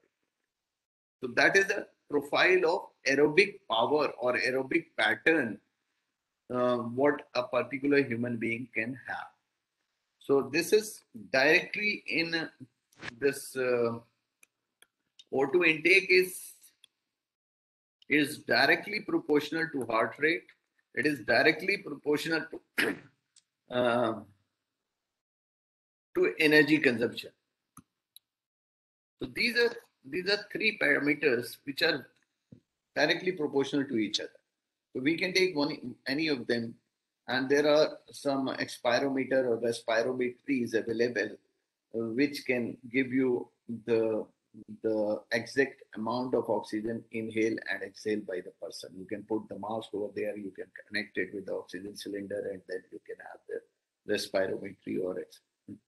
So that is a profile of aerobic power or aerobic pattern uh, what a particular human being can have. So this is directly in this uh, O2 intake is is directly proportional to heart rate. It is directly proportional to [clears throat] uh, to energy consumption. So these are these are three parameters which are directly proportional to each other. So we can take one any of them, and there are some expirometer or respirometries available, which can give you the the exact amount of oxygen inhale and exhale by the person. You can put the mask over there, you can connect it with the oxygen cylinder, and then you can have the respirometry or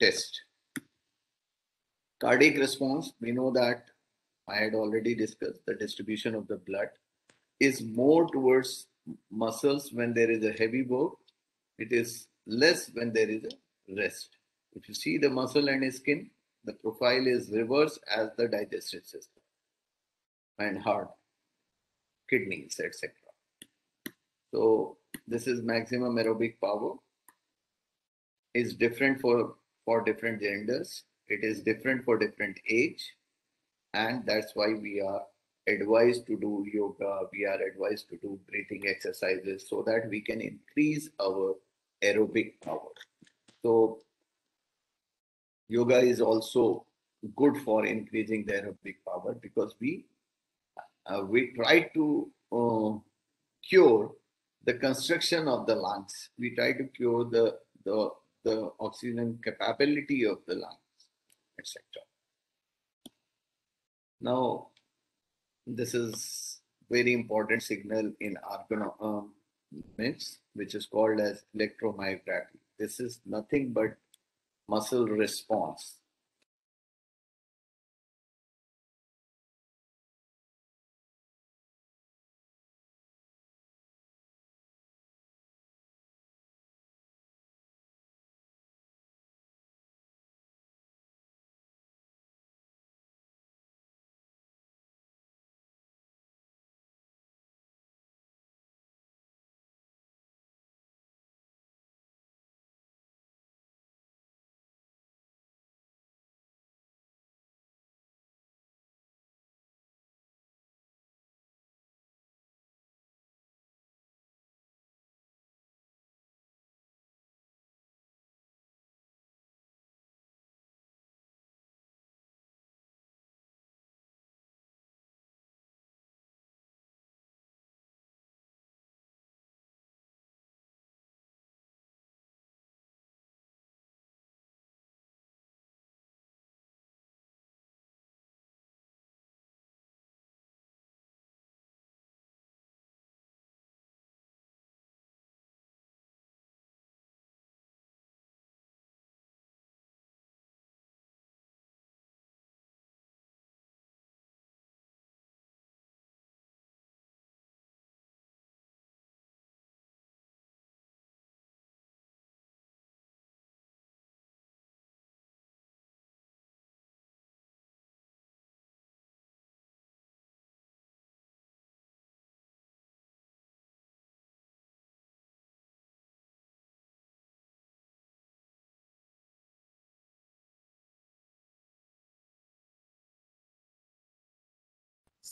test. Cardiac response, we know that I had already discussed the distribution of the blood is more towards muscles when there is a heavy work. It is less when there is a rest. If you see the muscle and skin, the profile is reverse as the digestive system and heart, kidneys, etc. So this is maximum aerobic power. Is different for for different genders. It is different for different age, and that's why we are advised to do yoga, we are advised to do breathing exercises so that we can increase our aerobic power. So, yoga is also good for increasing the aerobic power because we uh, we try to uh, cure the construction of the lungs. We try to cure the the the oxygen capability of the lungs, etc. Now, this is very important signal in ergonomics, um, which is called as electromyography. This is nothing but muscle response.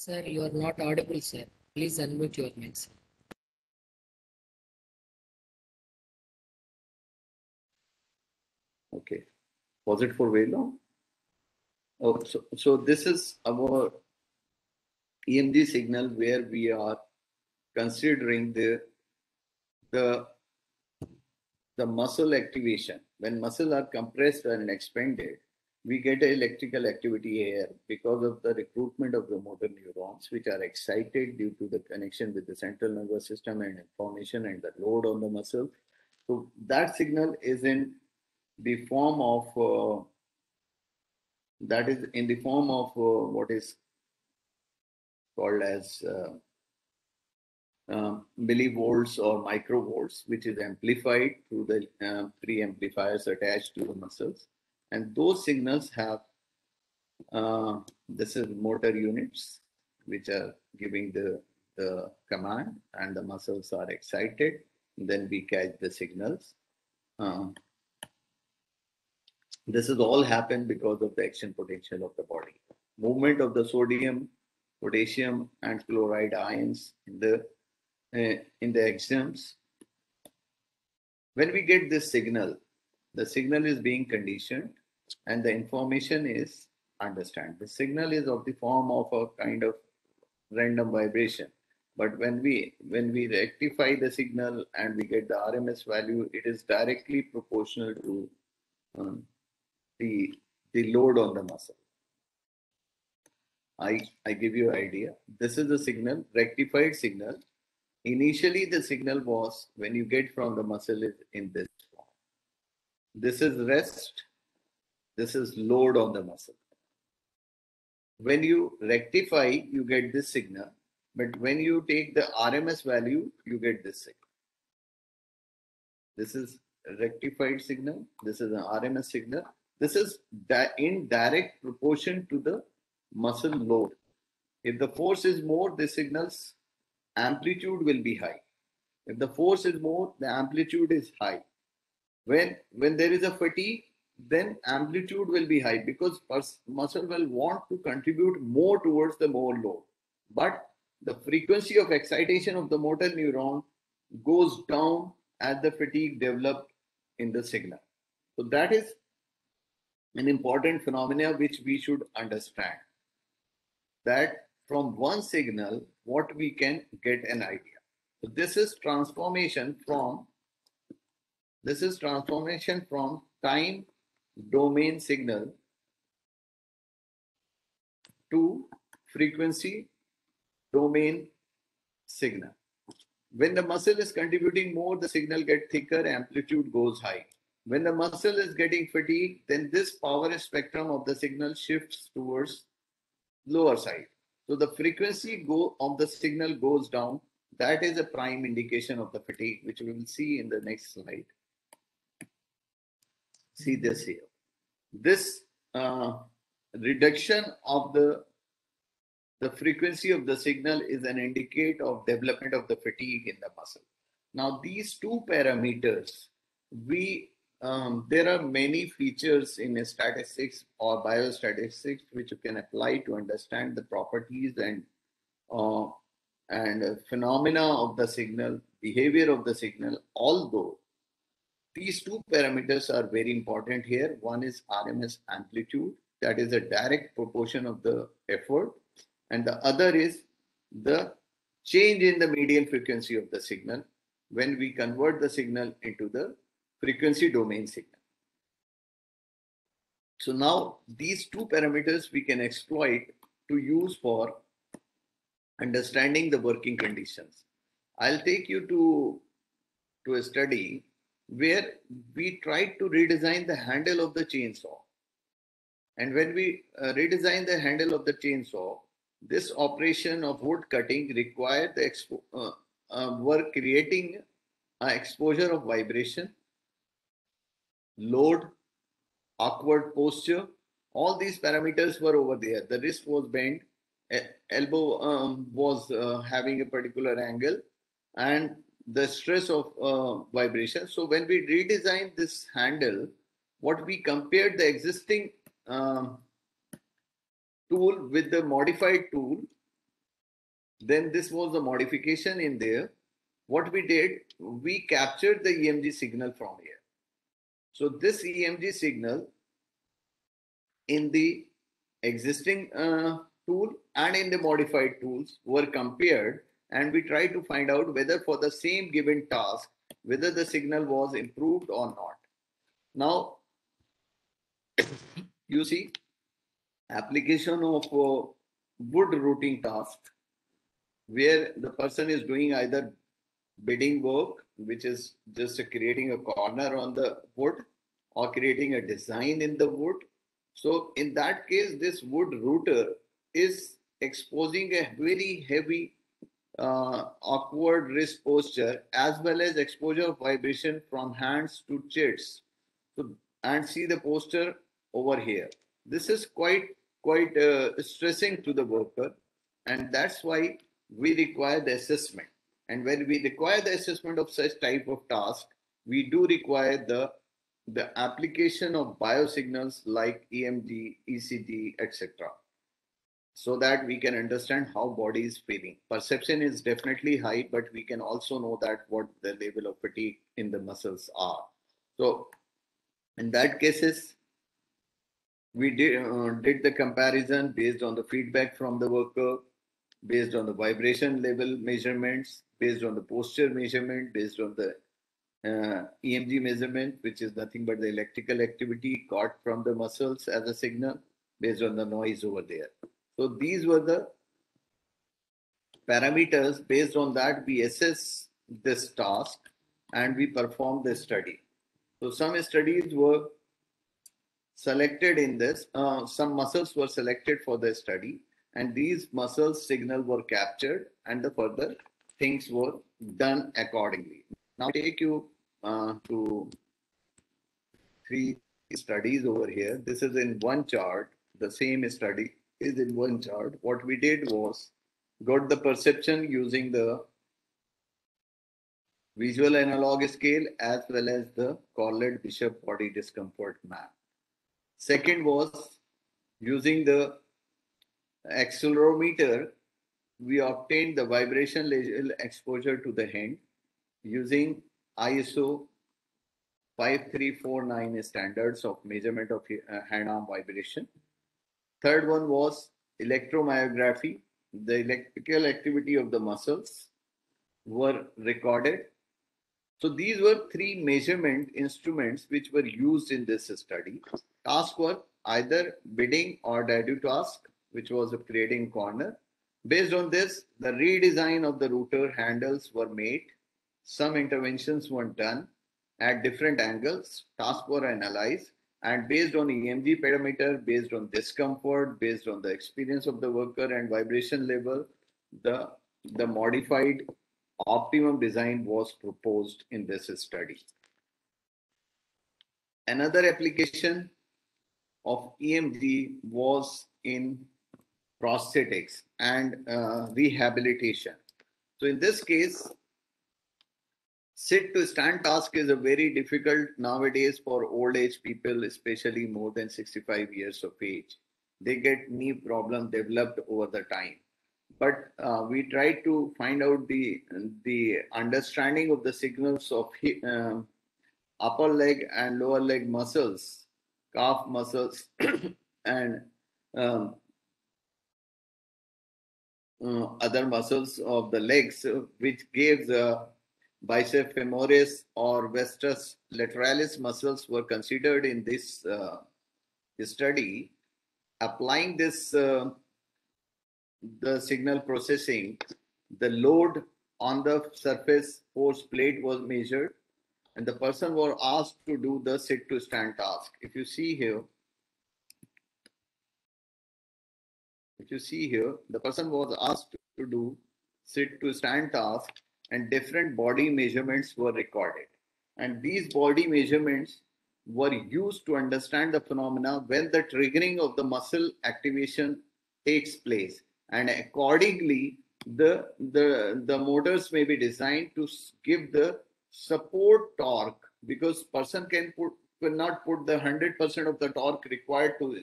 Sir, you are not audible, sir. Please unmute your mic. sir. Okay. Was it for very long? Oh, so, so this is our EMG signal where we are considering the the the muscle activation. When muscles are compressed and expanded, we get electrical activity here because of the recruitment of the motor neurons, which are excited due to the connection with the central nervous system and information and the load on the muscle. So that signal is in the form of uh, that is in the form of uh, what is called as uh, uh, millivolts or microvolts, which is amplified through the uh, three amplifiers attached to the muscles. And those signals have, uh, this is motor units, which are giving the, the command and the muscles are excited. Then we catch the signals. Uh, this has all happened because of the action potential of the body. Movement of the sodium, potassium, and chloride ions in the uh, in the axons. When we get this signal, the signal is being conditioned, and the information is understand. The signal is of the form of a kind of random vibration. But when we when we rectify the signal and we get the RMS value, it is directly proportional to um, the, the load on the muscle. I, I give you idea. This is the signal, rectified signal. Initially, the signal was when you get from the muscle is in this. This is rest. This is load on the muscle. When you rectify, you get this signal. But when you take the RMS value, you get this signal. This is rectified signal. This is an RMS signal. This is in direct proportion to the muscle load. If the force is more, the signal's amplitude will be high. If the force is more, the amplitude is high. When, when there is a fatigue, then amplitude will be high because muscle will want to contribute more towards the more load. But the frequency of excitation of the motor neuron goes down as the fatigue developed in the signal. So that is an important phenomena which we should understand that from one signal what we can get an idea so this is transformation from this is transformation from time domain signal to frequency domain signal when the muscle is contributing more the signal get thicker amplitude goes high when the muscle is getting fatigued, then this power spectrum of the signal shifts towards lower side. So the frequency go of the signal goes down. That is a prime indication of the fatigue, which we will see in the next slide. See this here. This uh, reduction of the the frequency of the signal is an indicator of development of the fatigue in the muscle. Now these two parameters we um, there are many features in statistics or biostatistics which you can apply to understand the properties and uh, and phenomena of the signal, behavior of the signal, although these two parameters are very important here. One is RMS amplitude, that is a direct proportion of the effort, and the other is the change in the median frequency of the signal when we convert the signal into the frequency domain signal. So now these two parameters we can exploit to use for understanding the working conditions. I'll take you to, to a study where we tried to redesign the handle of the chainsaw. And when we uh, redesign the handle of the chainsaw, this operation of wood cutting required the expo uh, uh, creating exposure of vibration load, awkward posture, all these parameters were over there. The wrist was bent, elbow um, was uh, having a particular angle, and the stress of uh, vibration. So when we redesigned this handle, what we compared the existing um, tool with the modified tool, then this was the modification in there. What we did, we captured the EMG signal from here. So this EMG signal in the existing uh, tool and in the modified tools were compared and we try to find out whether for the same given task, whether the signal was improved or not. Now, [coughs] you see application of uh, wood routing task where the person is doing either bedding work which is just creating a corner on the wood or creating a design in the wood So in that case, this wood router is exposing a very heavy uh, awkward wrist posture as well as exposure of vibration from hands to chest. So, and see the posture over here. This is quite quite uh, stressing to the worker, and that's why we require the assessment. And when we require the assessment of such type of task, we do require the the application of biosignals like EMG, ECG, etc so that we can understand how body is feeling. Perception is definitely high, but we can also know that what the level of fatigue in the muscles are. So in that cases, we did, uh, did the comparison based on the feedback from the worker, based on the vibration level measurements, based on the posture measurement, based on the uh, EMG measurement, which is nothing but the electrical activity got from the muscles as a signal based on the noise over there. So these were the parameters. Based on that, we assess this task and we perform the study. So some studies were selected in this. Uh, some muscles were selected for the study and these muscles signal were captured and the further things were done accordingly. Now take you uh, to three studies over here. This is in one chart, the same study is in one chart. What we did was got the perception using the visual analog scale as well as the Corlett Bishop body discomfort map. Second was using the accelerometer, we obtained the vibration level exposure to the hand using ISO 5349 standards of measurement of uh, hand arm vibration. Third one was electromyography. The electrical activity of the muscles were recorded. So these were three measurement instruments which were used in this study. Task were either bidding or dado task, which was a creating corner. Based on this, the redesign of the router handles were made. Some interventions were done at different angles. Tasks were analyzed and based on EMG parameter, based on discomfort, based on the experience of the worker and vibration level, the, the modified optimum design was proposed in this study. Another application of EMG was in prosthetics and uh, rehabilitation. So in this case, sit to stand task is a very difficult nowadays for old age people especially more than 65 years of age. They get knee problem developed over the time. But uh, we try to find out the the understanding of the signals of uh, upper leg and lower leg muscles calf muscles [coughs] and um, uh, other muscles of the legs which gives a bicep femoris or vastus lateralis muscles were considered in this uh, study. Applying this, uh, the signal processing, the load on the surface force plate was measured and the person was asked to do the sit to stand task. If you see here, if you see here, the person was asked to do sit to stand task and different body measurements were recorded. And these body measurements were used to understand the phenomena when the triggering of the muscle activation takes place. And accordingly, the, the, the motors may be designed to give the support torque because person can put cannot put the 100% of the torque required to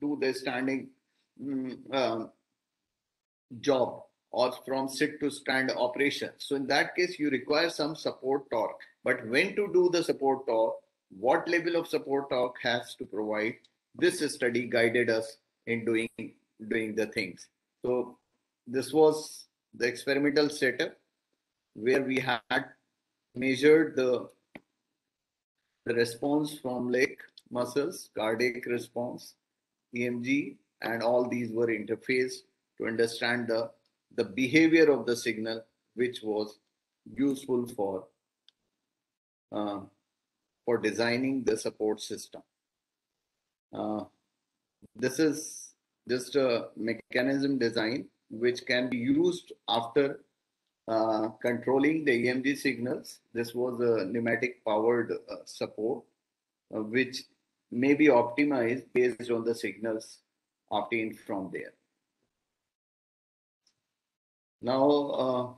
do the standing um, job or from sit to stand operation. So in that case, you require some support torque. But when to do the support torque, what level of support torque has to provide, this study guided us in doing, doing the things. So this was the experimental setup where we had measured the, the response from leg muscles, cardiac response, EMG, and all these were interfaced to understand the the behavior of the signal which was useful for uh, for designing the support system. Uh, this is just a mechanism design which can be used after uh, controlling the EMG signals. This was a pneumatic powered uh, support, uh, which may be optimized based on the signals obtained from there. Now, uh,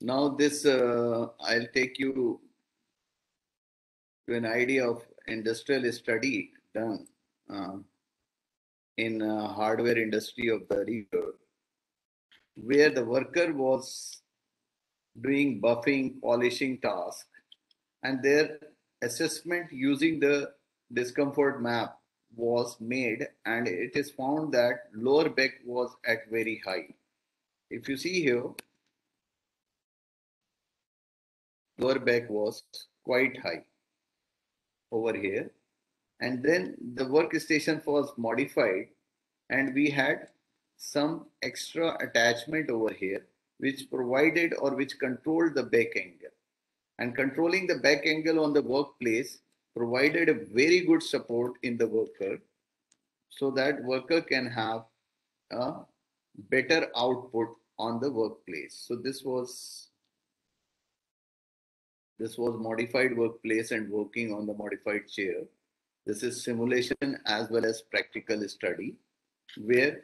now this, uh, I'll take you to an idea of industrial study done uh, in hardware industry of the river, where the worker was doing buffing, polishing task, and their assessment using the discomfort map was made, and it is found that lower back was at very high. If you see here, lower back was quite high over here. And then the workstation was modified and we had some extra attachment over here which provided or which controlled the back angle. And controlling the back angle on the workplace provided a very good support in the worker so that worker can have a better output on the workplace. So this was this was modified workplace and working on the modified chair. This is simulation as well as practical study where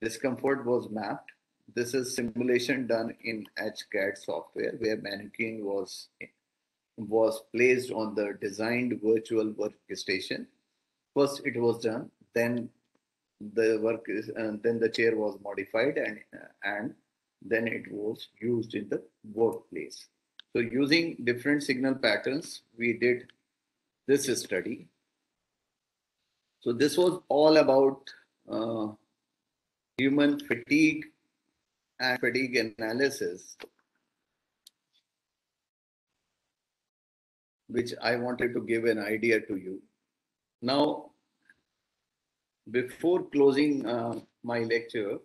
discomfort was mapped. This is simulation done in HCAD software where mannequin was was placed on the designed virtual workstation. First it was done, then the work is, uh, then the chair was modified and and then it was used in the workplace. So using different signal patterns, we did this study. So this was all about uh, human fatigue and fatigue analysis, which I wanted to give an idea to you. Now, before closing uh, my lecture,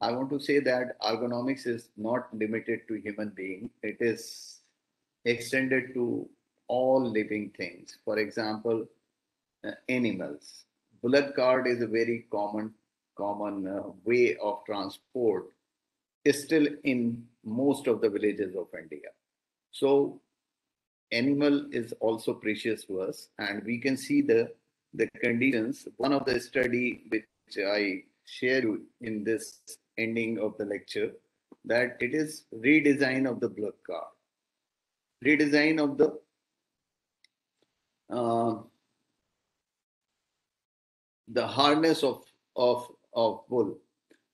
I want to say that ergonomics is not limited to human being. It is extended to all living things. For example, uh, animals. Bullock cart is a very common common uh, way of transport. Is still in most of the villages of India. So animal is also precious to us, and we can see the the conditions. One of the study which I share in this ending of the lecture that it is redesign of the Bullock cart redesign of the uh, the harness of of of bull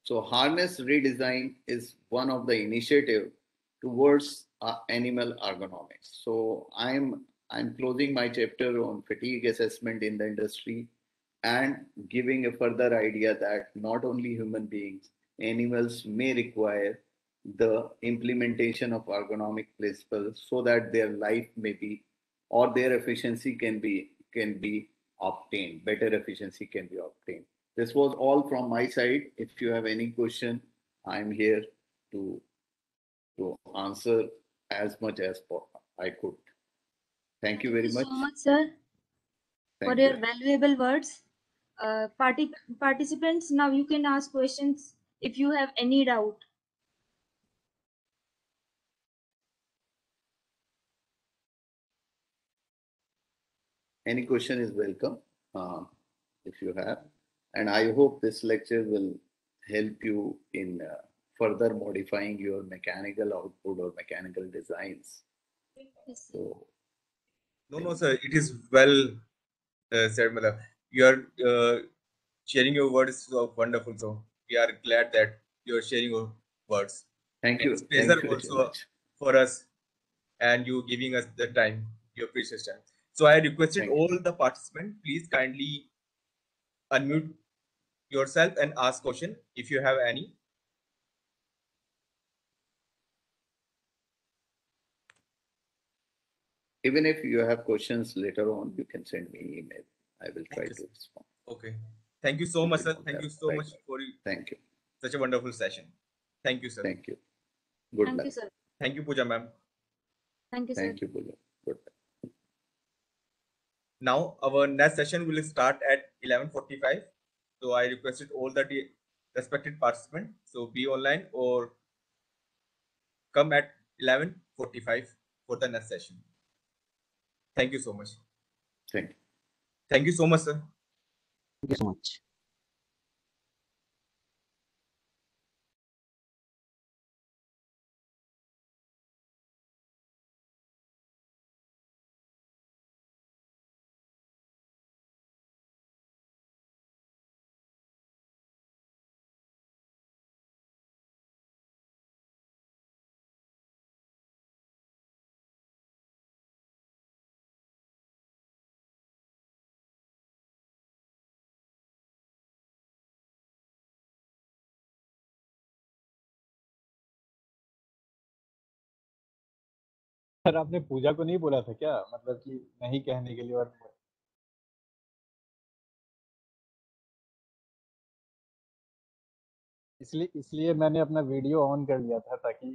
so harness redesign is one of the initiative towards uh, animal ergonomics. So i'm i'm closing my chapter on fatigue assessment in the industry and giving a further idea that not only human beings animals may require the implementation of ergonomic principles so that their life may be or their efficiency can be can be obtained better efficiency can be obtained. This was all from my side. If you have any question i'm here to to answer as much as i could thank you very Thank you much so much, sir, for thank your valuable words. Uh, party participants, now you can ask questions if you have any doubt. any question is welcome uh, if you have and i hope this lecture will help you in uh, further modifying your mechanical output or mechanical designs so No, no, sir. It is well uh, said, Mala. You are uh, sharing your words so wonderful. So we are glad that you are sharing your words thank you It's thank pleasure you also. for us, and you giving us the time, your precious time. So I requested Thank you. all the participants, please kindly unmute yourself and ask question if you have any. Even if you have questions later on you can send me email i will try you, to respond Okay. Thank you so much, sir. Okay, Thank you so right. much for you. thank you such a wonderful session. Thank you, sir. thank you good Thank luck you, sir. Thank you, Pooja ma'am. Thank you, sir. thank you Pooja. good luck Now our next session will start at 11:45. So I requested all the respected participants. So be online or come at 11:45 for the next session. Thank you so much. Thank you. Thank you so much, sir. Thank you so much. Sir आपने पूजा को नहीं बोला था क्या? मतलब कि नहीं कहने के लिए और इसलिए इसलिए मैंने अपना वीडियो ऑन कर लिया था ताकि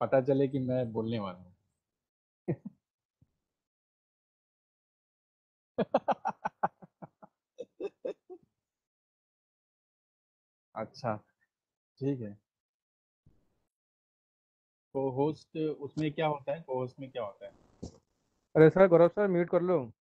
पता चले कि मैं बोलने वाला हूँ। [laughs] अच्छा ठीक है। को होस्ट उसमें क्या होता है? को होस्ट में क्या होता है? अरे सर, गौरव सर म्यूट कर लो।